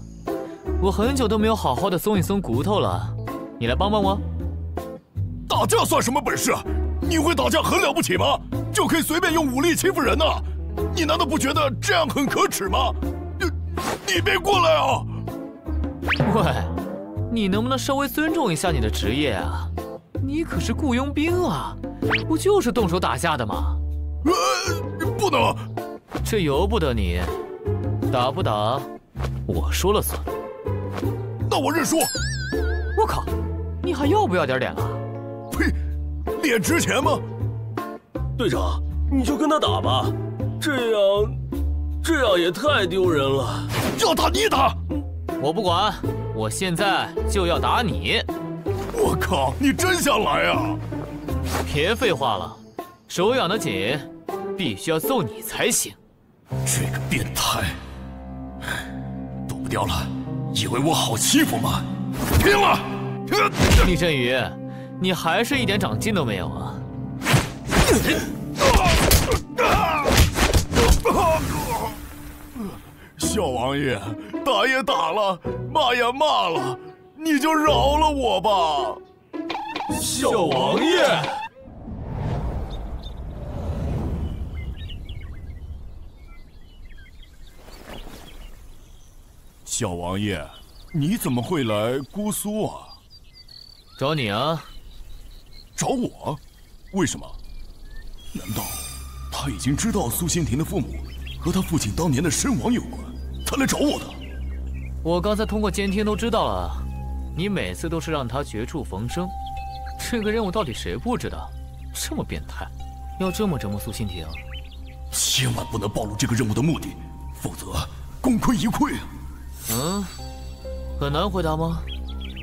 我很久都没有好好的松一松骨头了，你来帮帮我。打架算什么本事？你会打架很了不起吗？就可以随便用武力欺负人呢？你难道不觉得这样很可耻吗？你你别过来啊！喂，你能不能稍微尊重一下你的职业啊？你可是雇佣兵啊，不就是动手打架的吗？呃，不能，这由不得你，打不打，我说了算。那我认输。我靠，你还要不要点脸啊？呸，脸值钱吗？队长，你就跟他打吧，这样，这样也太丢人了。要打你打，我不管，我现在就要打你。我靠，你真想来啊？别废话了，手痒的紧，必须要揍你才行。这个变态，躲不掉了，以为我好欺负吗？拼了！厉振宇，你还是一点长进都没有啊！小王爷，打也打了，骂也骂了，你就饶了我吧。小王爷，小王爷，你怎么会来姑苏啊？找你啊！找我？为什么？难道他已经知道苏欣婷的父母和他父亲当年的身亡有关，才来找我的？我刚才通过监听都知道了，你每次都是让他绝处逢生。这个任务到底谁布置的？这么变态，要这么折磨苏心婷？千万不能暴露这个任务的目的，否则功亏一篑啊！嗯，很难回答吗？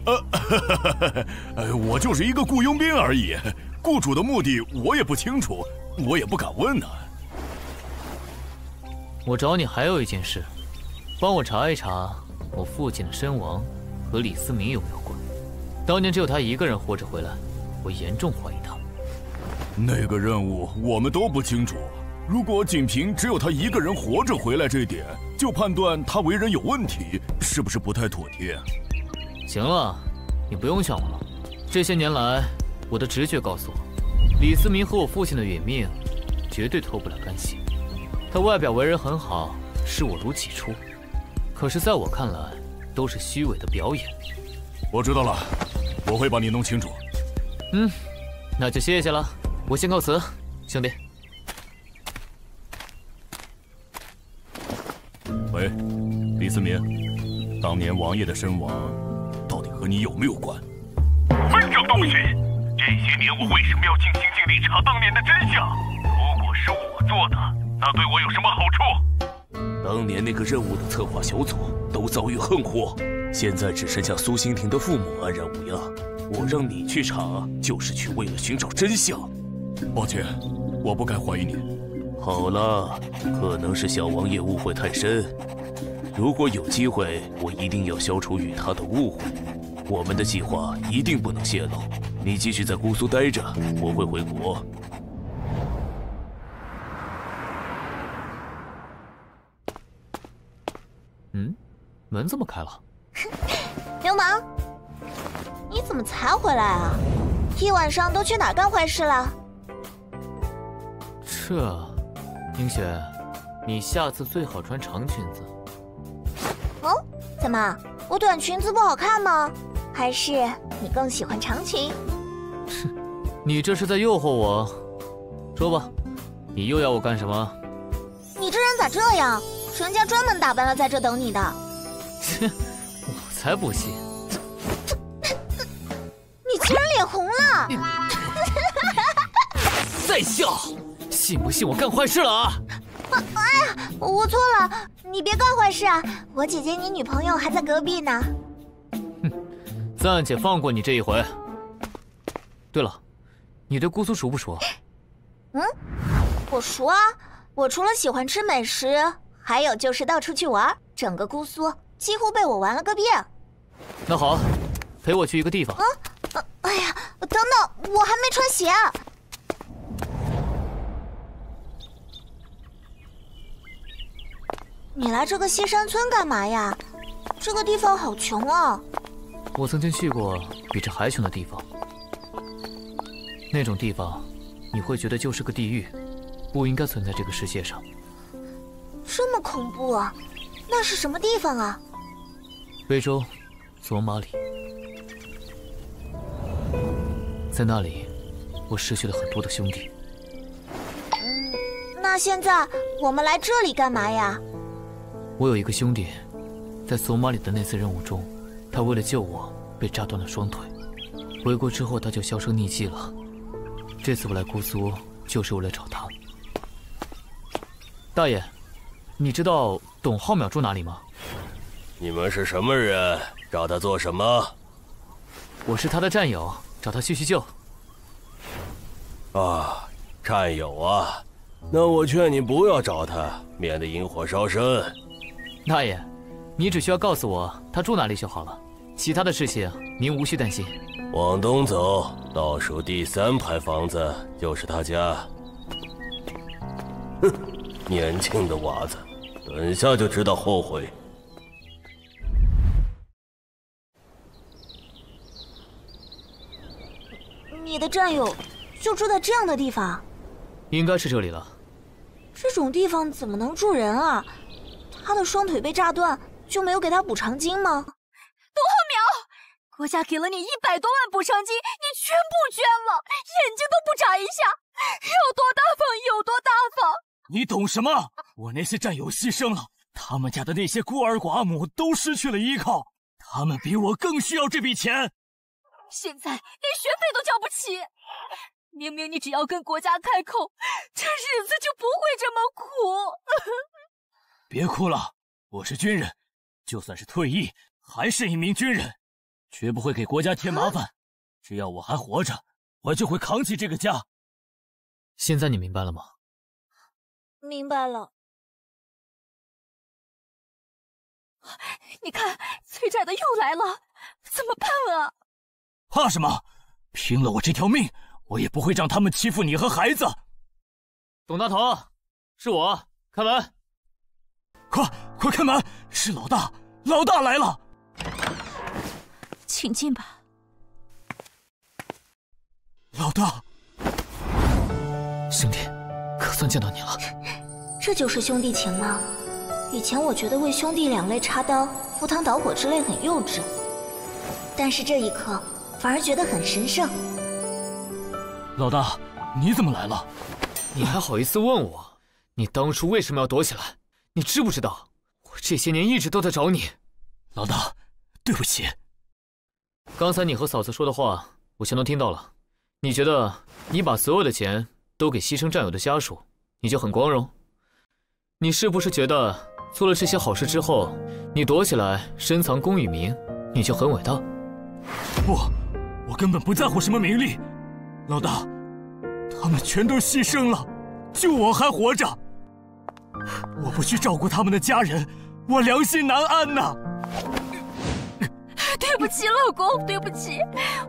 呃，呃，我就是一个雇佣兵而已，雇主的目的我也不清楚，我也不敢问呢。我找你还有一件事，帮我查一查我父亲的身亡和李思明有没有关。当年只有他一个人活着回来，我严重怀疑他。那个任务我们都不清楚。如果仅凭只有他一个人活着回来这点就判断他为人有问题，是不是不太妥帖？行了，你不用想我了。这些年来，我的直觉告诉我，李思明和我父亲的殒命绝对脱不了干系。他外表为人很好，视我如己出，可是在我看来，都是虚伪的表演。我知道了，我会帮你弄清楚。嗯，那就谢谢了，我先告辞，兄弟。喂，李思明，当年王爷的身亡，到底和你有没有关？混账东西！这些年我为什么要尽心尽力查当年的真相？如果是我做的，那对我有什么好处？当年那个任务的策划小组都遭遇横祸，现在只剩下苏欣婷的父母安然无恙。我让你去查，就是去为了寻找真相。抱歉，我不该怀疑你。好了，可能是小王爷误会太深。如果有机会，我一定要消除与他的误会。我们的计划一定不能泄露。你继续在姑苏待着，我会回国。嗯，门怎么开了？流氓，你怎么才回来啊？一晚上都去哪儿干坏事了？这，冰雪，你下次最好穿长裙子。哦，怎么，我短裙子不好看吗？还是你更喜欢长裙？哼，你这是在诱惑我。说吧，你又要我干什么？你这人咋这样？人家专门打扮了在这等你的。切，我才不信！你竟然脸红了！再笑，信不信我干坏事了啊？哎呀，我错了，你别干坏事啊！我姐姐你女朋友还在隔壁呢。哼，暂且放过你这一回。对了，你对姑苏熟不熟？嗯，我熟啊！我除了喜欢吃美食，还有就是到处去玩，整个姑苏几乎被我玩了个遍。那好，陪我去一个地方。啊，哎呀，等等，我还没穿鞋。你来这个西山村干嘛呀？这个地方好穷啊！我曾经去过比这还穷的地方，那种地方，你会觉得就是个地狱，不应该存在这个世界上。这么恐怖啊！那是什么地方啊？非洲，索马里，在那里，我失去了很多的兄弟。嗯，那现在我们来这里干嘛呀？我有一个兄弟，在索马里的那次任务中，他为了救我被炸断了双腿，回国之后他就销声匿迹了。这次我来姑苏就是为了找他。大爷，你知道董浩淼住哪里吗？你们是什么人？找他做什么？我是他的战友，找他叙叙旧。啊，战友啊，那我劝你不要找他，免得引火烧身。大爷，你只需要告诉我他住哪里就好了，其他的事情您无需担心。往东走，倒数第三排房子就是他家。哼，年轻的娃子，等下就知道后悔。你的战友就住在这样的地方？应该是这里了。这种地方怎么能住人啊？他的双腿被炸断，就没有给他补偿金吗？董浩淼，国家给了你一百多万补偿金，你全部捐了，眼睛都不眨一下，有多大方有多大方。你懂什么？我那些战友牺牲了，他们家的那些孤儿寡母都失去了依靠，他们比我更需要这笔钱。现在连学费都交不起，明明你只要跟国家开口，这日子就不会这么苦。别哭了，我是军人，就算是退役，还是一名军人，绝不会给国家添麻烦。只要我还活着，我就会扛起这个家。现在你明白了吗？明白了。你看，催债的又来了，怎么办啊？怕什么？拼了我这条命，我也不会让他们欺负你和孩子。董大头，是我，开门！快快开门！是老大，老大来了。请进吧。老大，兄弟，可算见到你了。这就是兄弟情吗？以前我觉得为兄弟两肋插刀、赴汤蹈火之类很幼稚，但是这一刻反而觉得很神圣。老大，你怎么来了？你还好意思问我？你当初为什么要躲起来？你知不知道？我这些年一直都在找你。老大，对不起。刚才你和嫂子说的话，我全都听到了。你觉得你把所有的钱都给牺牲战友的家属，你就很光荣？你是不是觉得做了这些好事之后，你躲起来深藏功与名，你就很伟大？不，我根本不在乎什么名利。老大，他们全都牺牲了，就我还活着。我不去照顾他们的家人，我良心难安呐。对不起，老公，对不起，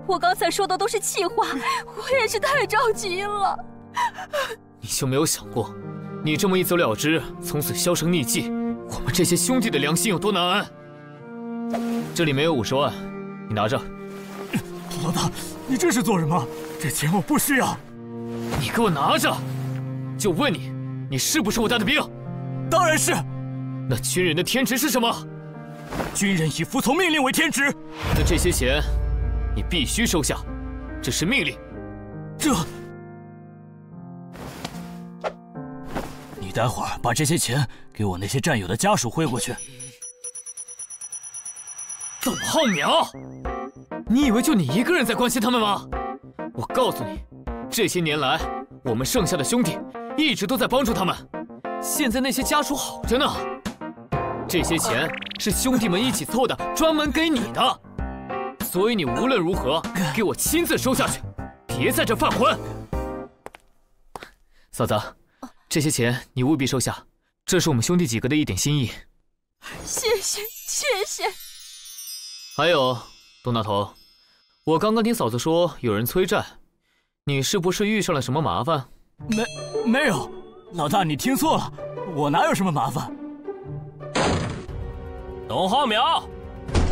我刚才说的都是气话，我也是太着急了。你就没有想过，你这么一走了之，从此销声匿迹，我们这些兄弟的良心有多难安？这里没有五十万，你拿着。老大，你这是做什么？这钱我不需要。你给我拿着！就问你，你是不是我带的兵？当然是。那军人的天职是什么？军人以服从命令为天职。那这些钱，你必须收下，这是命令。这，你待会儿把这些钱给我那些战友的家属汇过去。董浩苗，你以为就你一个人在关心他们吗？我告诉你，这些年来，我们剩下的兄弟一直都在帮助他们。现在那些家属好着呢。这些钱是兄弟们一起凑的，专门给你的，所以你无论如何给我亲自收下去，别在这犯浑。嫂子，这些钱你务必收下，这是我们兄弟几个的一点心意。谢谢谢谢。还有，董大头，我刚刚听嫂子说有人催债，你是不是遇上了什么麻烦？没没有，老大你听错了，我哪有什么麻烦。董浩淼，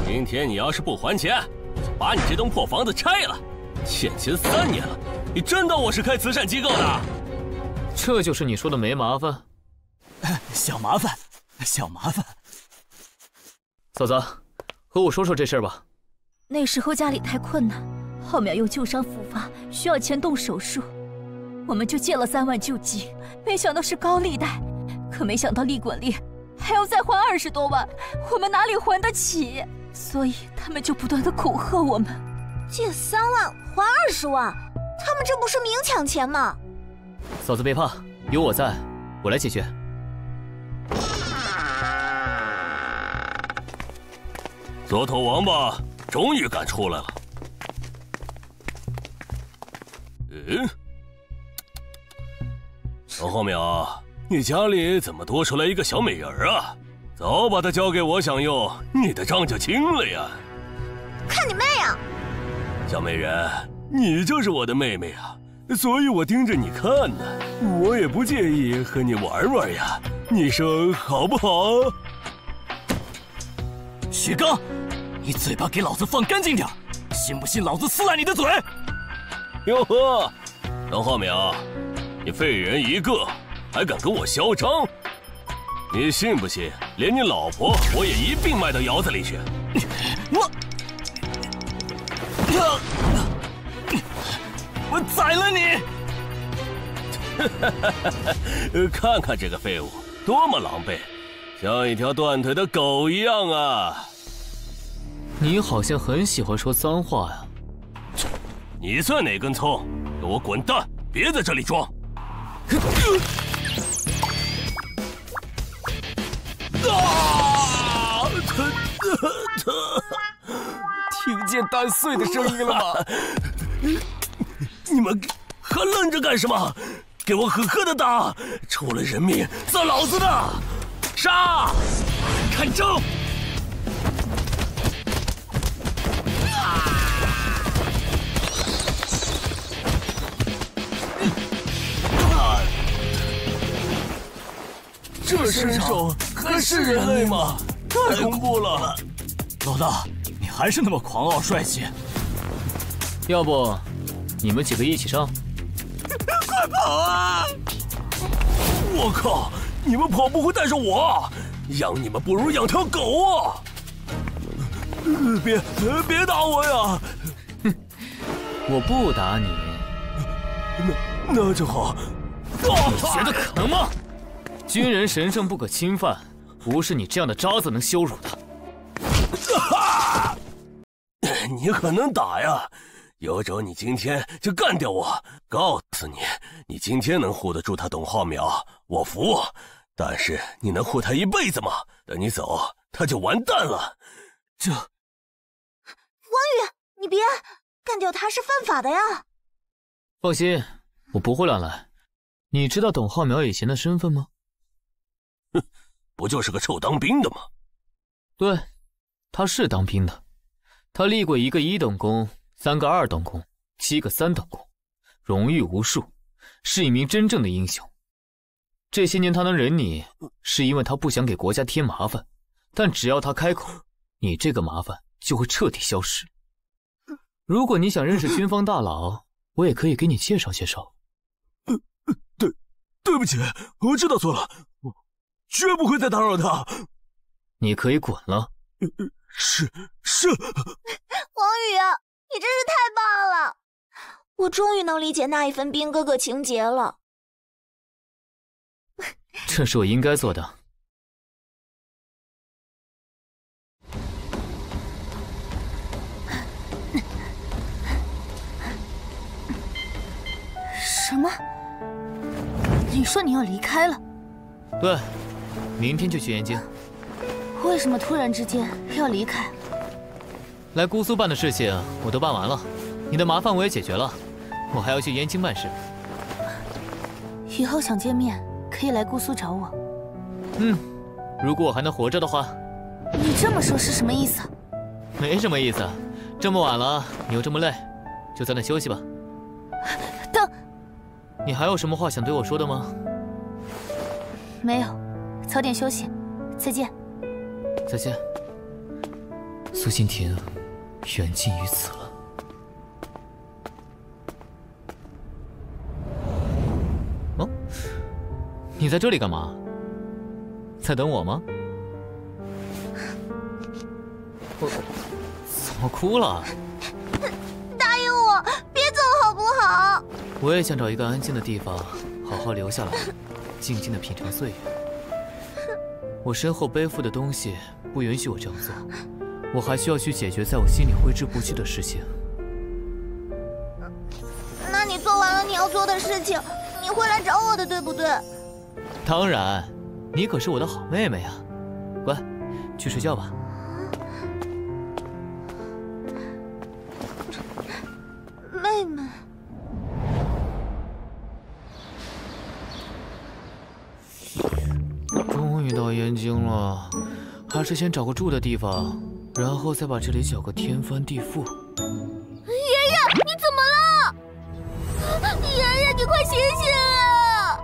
今天你要是不还钱，我就把你这栋破房子拆了。欠钱三年了，你真当我是开慈善机构的？这就是你说的没麻烦？小麻烦，小麻烦。嫂子，和我说说这事儿吧。那时候家里太困难，浩淼又旧伤复发，需要钱动手术，我们就借了三万救急，没想到是高利贷，可没想到利滚利。还要再还二十多万，我们哪里还得起？所以他们就不断的恐吓我们，借三万还二十万，他们这不是明抢钱吗？嫂子别怕，有我在，我来解决。左头王八终于敢出来了。嗯，王浩淼。你家里怎么多出来一个小美人啊？早把她交给我享用，你的账就清了呀！看你妹啊！小美人，你就是我的妹妹啊，所以我盯着你看呢。我也不介意和你玩玩呀，你说好不好？许刚，你嘴巴给老子放干净点，信不信老子撕烂你的嘴？哟呵，董浩淼，你废人一个！还敢跟我嚣张？你信不信，连你老婆我也一并卖到窑子里去？我，我宰了你！看看这个废物，多么狼狈，像一条断腿的狗一样啊！你好像很喜欢说脏话呀？你算哪根葱？给我滚蛋！别在这里装！啊！疼疼疼！听见蛋碎的声音了吗？你们还愣着干什么？给我狠狠的打！出了人命算老子的！杀！看招！这身手还是人类吗？太恐怖了！老大，你还是那么狂傲帅气。要不，你们几个一起上？快跑啊！我靠！你们跑步会带上我，养你们不如养条狗啊！别别打我呀！哼，我不打你。那那就好。你觉得可能吗？军人神圣不可侵犯，不是你这样的渣子能羞辱的。你很能打呀！有种你今天就干掉我！告诉你，你今天能护得住他董浩淼，我服。但是你能护他一辈子吗？等你走，他就完蛋了。这，王宇，你别干掉他是犯法的呀！放心，我不会乱来。你知道董浩淼以前的身份吗？哼，不就是个臭当兵的吗？对，他是当兵的。他立过一个一等功，三个二等功，七个三等功，荣誉无数，是一名真正的英雄。这些年他能忍你，是因为他不想给国家添麻烦。但只要他开口，你这个麻烦就会彻底消失。如果你想认识军方大佬，我也可以给你介绍介绍。对，对不起，我知道错了，我绝不会再打扰他。你可以滚了。是是。王宇，你真是太棒了！我终于能理解那一份兵哥哥情节了。这是我应该做的。什么？你说你要离开了？对，明天就去燕京。为什么突然之间要离开？来姑苏办的事情我都办完了，你的麻烦我也解决了，我还要去燕京办事。以后想见面。可以来姑苏找我。嗯，如果我还能活着的话。你这么说是什么意思？没什么意思。这么晚了，你又这么累，就在那休息吧。等。你还有什么话想对我说的吗？没有，早点休息。再见。再见。苏心婷，缘尽于此了。你在这里干嘛？在等我吗？我怎么哭了？答应我，别走好不好？我也想找一个安静的地方，好好留下来，静静的品尝岁月。我身后背负的东西不允许我这样做，我还需要去解决在我心里挥之不去的事情。那你做完了你要做的事情，你会来找我的，对不对？当然，你可是我的好妹妹呀！乖，去睡觉吧。是先找个住的地方，然后再把这里搅个天翻地覆。爷爷，你怎么了？爷爷，你快醒醒啊！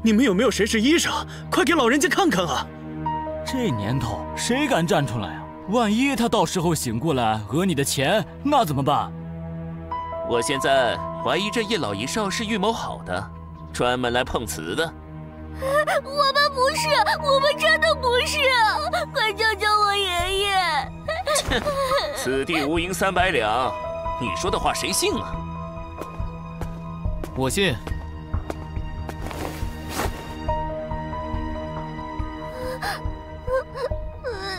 你们有没有谁是医生？快给老人家看看啊！这年头谁敢站出来啊？万一他到时候醒过来讹你的钱，那怎么办？我现在怀疑这一老一少是预谋好的，专门来碰瓷的。我们不是，我们真的不是！快救救我爷爷！此地无银三百两，你说的话谁信啊？我信。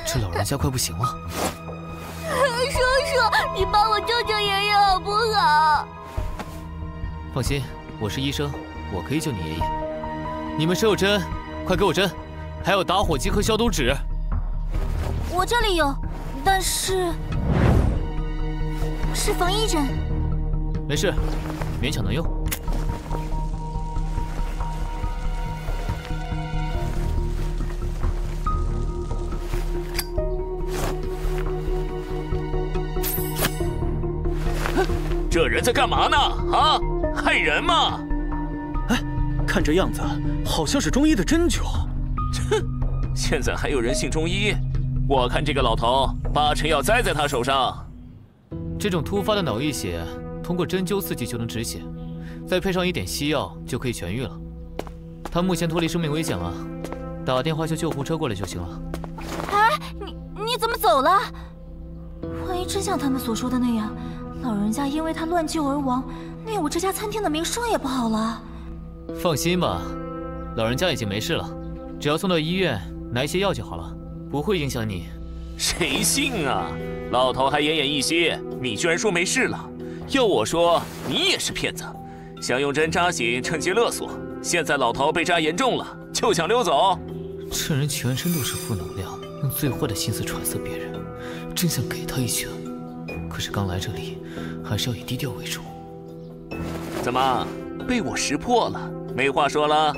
这老人家快不行了，叔叔，你帮我救救爷爷好不好？放心，我是医生，我可以救你爷爷。你们谁有针？快给我针，还有打火机和消毒纸。我这里有，但是是防疫针。没事，勉强能用。这人在干嘛呢？啊，害人吗？哎，看这样子，好像是中医的针灸。哼，现在还有人信中医？我看这个老头八成要栽在他手上。这种突发的脑溢血，通过针灸刺激就能止血，再配上一点西药就可以痊愈了。他目前脱离生命危险了，打电话叫救护车过来就行了。哎，你你怎么走了？万一真像他们所说的那样？老人家因为他乱救而亡，那我这家餐厅的名声也不好了。放心吧，老人家已经没事了，只要送到医院拿一些药就好了，不会影响你。谁信啊？老头还奄奄一息，你居然说没事了？要我说，你也是骗子，想用针扎醒，趁机勒索。现在老头被扎严重了，就想溜走。这人全身都是负能量，用最坏的心思揣测别人，真想给他一拳。可是刚来这里，还是要以低调为主。怎么被我识破了？没话说了？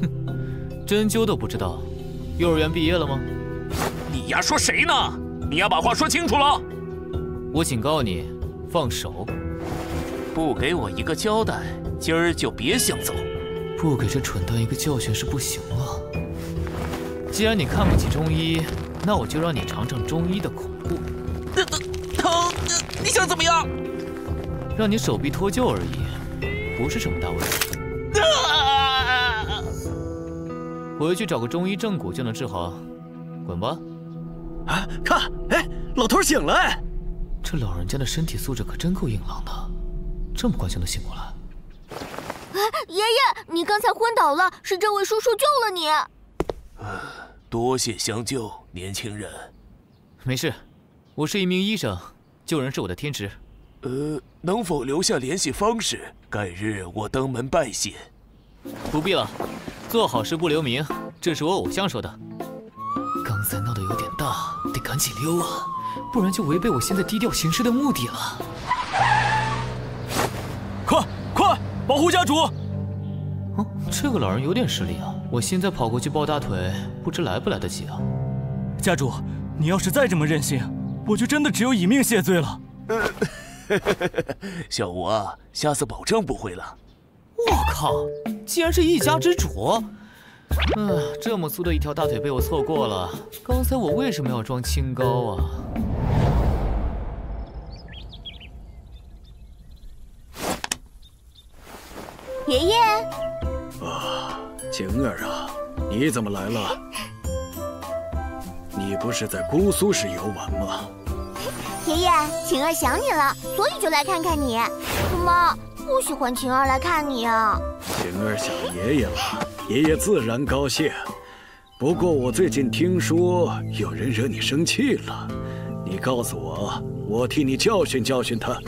哼，针灸都不知道，幼儿园毕业了吗？你丫说谁呢？你要把话说清楚了。我警告你，放手！不给我一个交代，今儿就别想走。不给这蠢蛋一个教训是不行了。既然你看不起中医，那我就让你尝尝中医的恐怖。疼！你想怎么样？让你手臂脱臼而已，不是什么大问题。回去找个中医正骨就能治好，滚吧！啊，看，哎，老头醒了！哎，这老人家的身体素质可真够硬朗的，这么快就能醒过来。哎，爷爷，你刚才昏倒了，是这位叔叔救了你。多谢相救，年轻人。没事，我是一名医生。救人是我的天职，呃，能否留下联系方式？改日我登门拜谢。不必了，做好事不留名，这是我偶像说的。刚才闹得有点大，得赶紧溜啊，不然就违背我现在低调行事的目的了。快快，保护家主！哦，这个老人有点实力啊，我现在跑过去抱大腿，不知来不来得及啊。家主，你要是再这么任性。我就真的只有以命谢罪了。小吴啊，下次保证不会了。我靠，竟然是一家之主！嗯，这么粗的一条大腿被我错过了。刚才我为什么要装清高啊？爷爷。啊，晴儿啊，你怎么来了？你不是在姑苏市游玩吗？爷爷，晴儿想你了，所以就来看看你。怎么不喜欢晴儿来看你啊？晴儿想爷爷了，爷爷自然高兴。不过我最近听说有人惹你生气了，你告诉我，我替你教训教训他。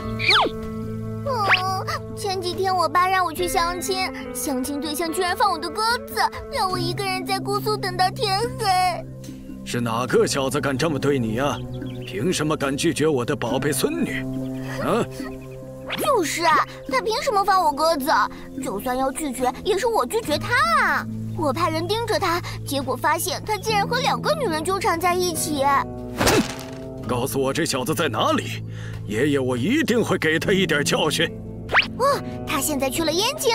嗯，前几天我爸让我去相亲，相亲对象居然放我的鸽子，让我一个人在姑苏等到天黑。是哪个小子敢这么对你呀？凭什么敢拒绝我的宝贝孙女？啊！就是啊，他凭什么放我鸽子？就算要拒绝，也是我拒绝他啊！我派人盯着他，结果发现他竟然和两个女人纠缠在一起。哼！告诉我这小子在哪里，爷爷我一定会给他一点教训。哦，他现在去了燕京。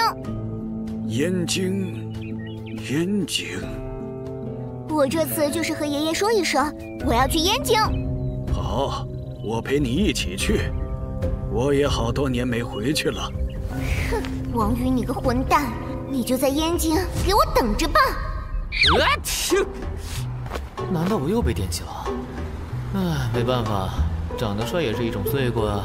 燕京，燕京。我这次就是和爷爷说一声，我要去燕京。好，我陪你一起去。我也好多年没回去了。哼，王宇，你个混蛋，你就在燕京给我等着吧。我去！难道我又被惦记了？唉，没办法，长得帅也是一种罪过啊。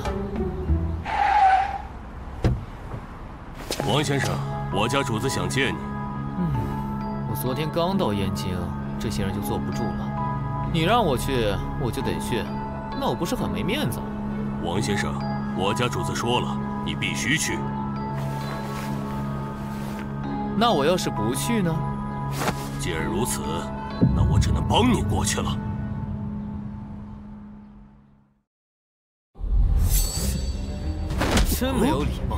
王先生，我家主子想见你。嗯，我昨天刚到燕京。这些人就坐不住了，你让我去，我就得去，那我不是很没面子？王先生，我家主子说了，你必须去。那我要是不去呢？既然如此，那我只能帮你过去了。真没有礼貌！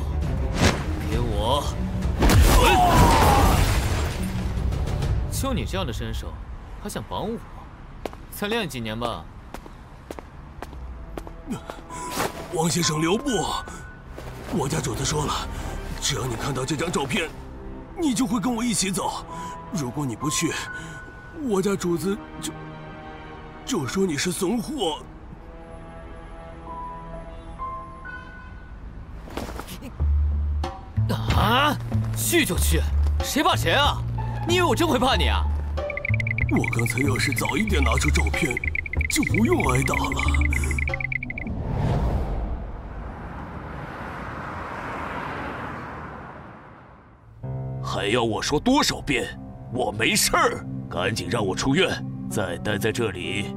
给我滚！就你这样的身手，还想绑我？再练几年吧。王先生留步！我家主子说了，只要你看到这张照片，你就会跟我一起走。如果你不去，我家主子就就说你是怂货。啊！去就去，谁怕谁啊？你以为我真会怕你啊？我刚才要是早一点拿出照片，就不用挨打了。还要我说多少遍？我没事儿，赶紧让我出院！再待在这里，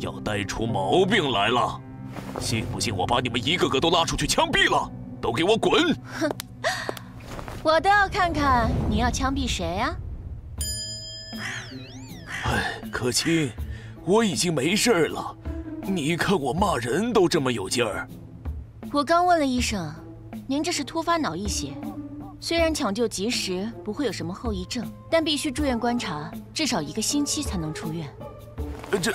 要待出毛病来了。信不信我把你们一个个都拉出去枪毙了？都给我滚！哼，我倒要看看你要枪毙谁呀！哎，可亲，我已经没事了。你看我骂人都这么有劲儿。我刚问了医生，您这是突发脑溢血，虽然抢救及时，不会有什么后遗症，但必须住院观察，至少一个星期才能出院。这，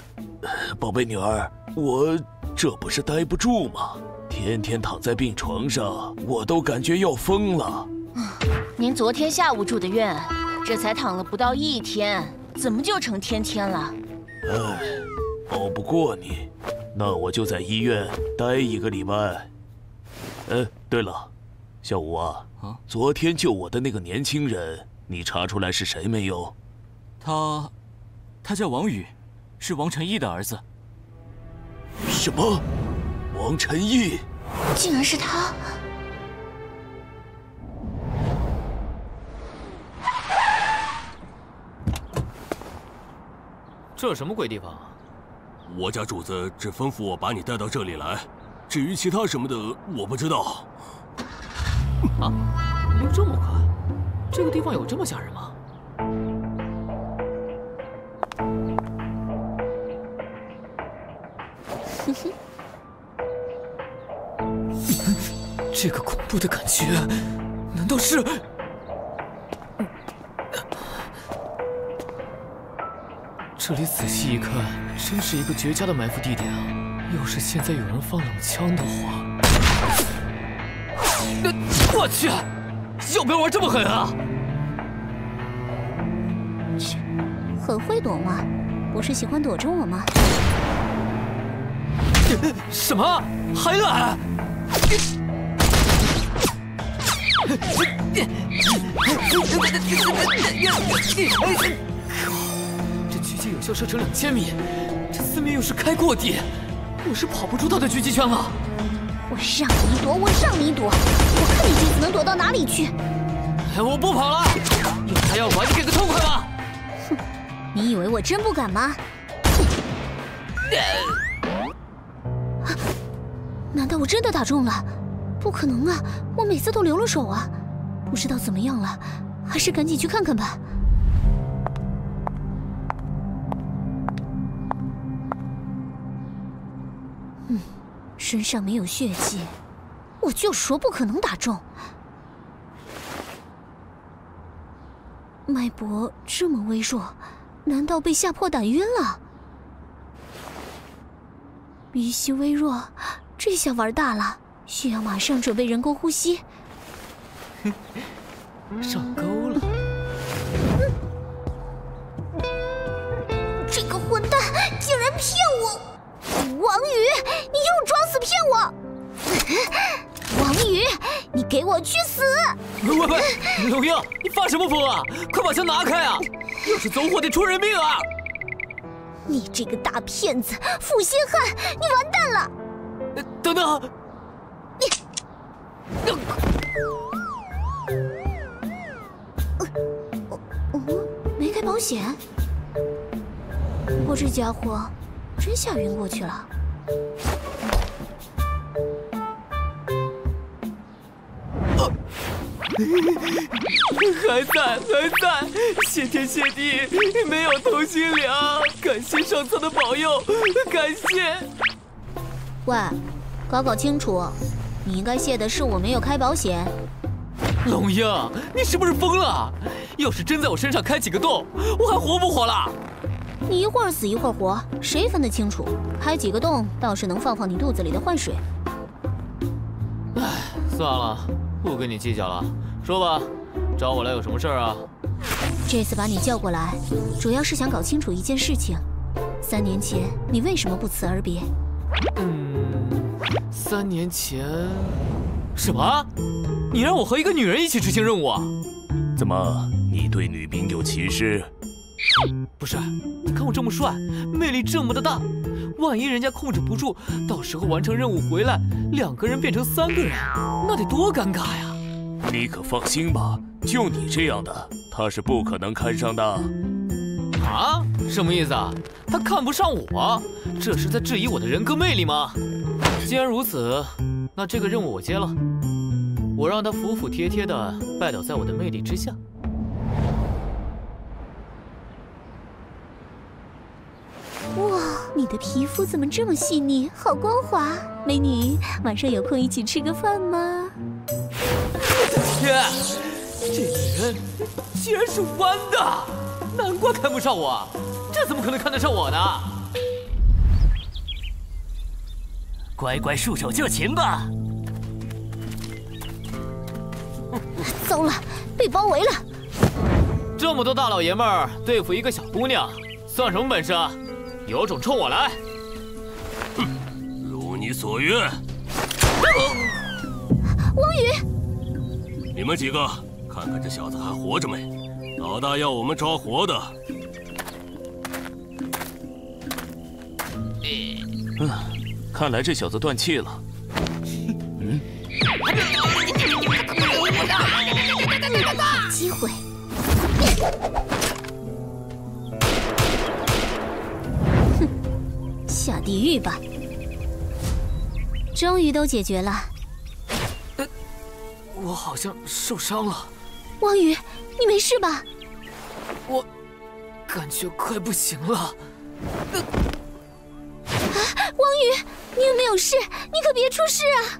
宝贝女儿，我这不是待不住吗？天天躺在病床上，我都感觉要疯了。您昨天下午住的院，这才躺了不到一天，怎么就成天天了？唉，熬不过你，那我就在医院待一个礼拜。哎，对了，小吴啊，啊，昨天救我的那个年轻人，你查出来是谁没有？他，他叫王宇，是王晨义的儿子。什么？王晨义？竟然是他！这什么鬼地方？啊我家主子只吩咐我把你带到这里来。至于其他什么的，我不知道。啊，溜这么快？这个地方有这么吓人吗？哼哼，这个恐怖的感觉，难道是？这里仔细一看，真是一个绝佳的埋伏地点啊！要是现在有人放冷枪的话，那我去，要不要玩这么狠啊？切，很会躲吗？不是喜欢躲着我吗？什么？还来？这狙击有效射程两千米，这四面又是开阔地。我是跑不出他的狙击圈了。我让你躲，我让你躲，我看你这次能躲到哪里去！我不跑了，有他要玩，你给个痛快吧！哼，你以为我真不敢吗？难道我真的打中了？不可能啊！我每次都留了手啊！不知道怎么样了，还是赶紧去看看吧。身上没有血迹，我就说不可能打中。脉搏这么微弱，难道被吓破胆晕了？鼻息微弱，这下玩大了，需要马上准备人工呼吸。上钩了！这个混蛋竟然骗我！王宇，你又装死骗我！王宇，你给我去死！喂喂喂，龙英，你发什么疯啊？快把枪拿开啊！要是走火得出人命啊！你这个大骗子，负心汉，你完蛋了！等等，你，没开保险。不过这家伙。真吓晕过去了，还在还在，谢天谢地，没有同心凉，感谢上苍的保佑，感谢。喂，搞搞清楚，你应该谢的是我没有开保险。龙英，你是不是疯了？要是真在我身上开几个洞，我还活不活了？你一会儿死一会儿活，谁分得清楚？开几个洞倒是能放放你肚子里的坏水。唉，算了，不跟你计较了。说吧，找我来有什么事儿啊？这次把你叫过来，主要是想搞清楚一件事情：三年前你为什么不辞而别？嗯，三年前，什么？你让我和一个女人一起执行任务啊？怎么，你对女兵有歧视？不是，你看我这么帅，魅力这么的大，万一人家控制不住，到时候完成任务回来，两个人变成三个人，那得多尴尬呀！你可放心吧，就你这样的，他是不可能看上的。啊？什么意思啊？他看不上我，这是在质疑我的人格魅力吗？既然如此，那这个任务我接了，我让他服服帖帖的拜倒在我的魅力之下。哇，你的皮肤怎么这么细腻，好光滑！美女，晚上有空一起吃个饭吗？天，这女人竟然是弯的，难怪看不上我，这怎么可能看得上我呢？乖乖束手就擒吧！糟了，被包围了！这么多大老爷们儿对付一个小姑娘，算什么本事？有种冲我来！哼，如你所愿。汪宇，你们几个看看这小子还活着没？老大要我们抓活的。嗯，看来这小子断气了。嗯，机会。下地狱吧！终于都解决了。呃，我好像受伤了。王宇，你没事吧？我感觉快不行了。啊，王宇，你有没有事？你可别出事啊！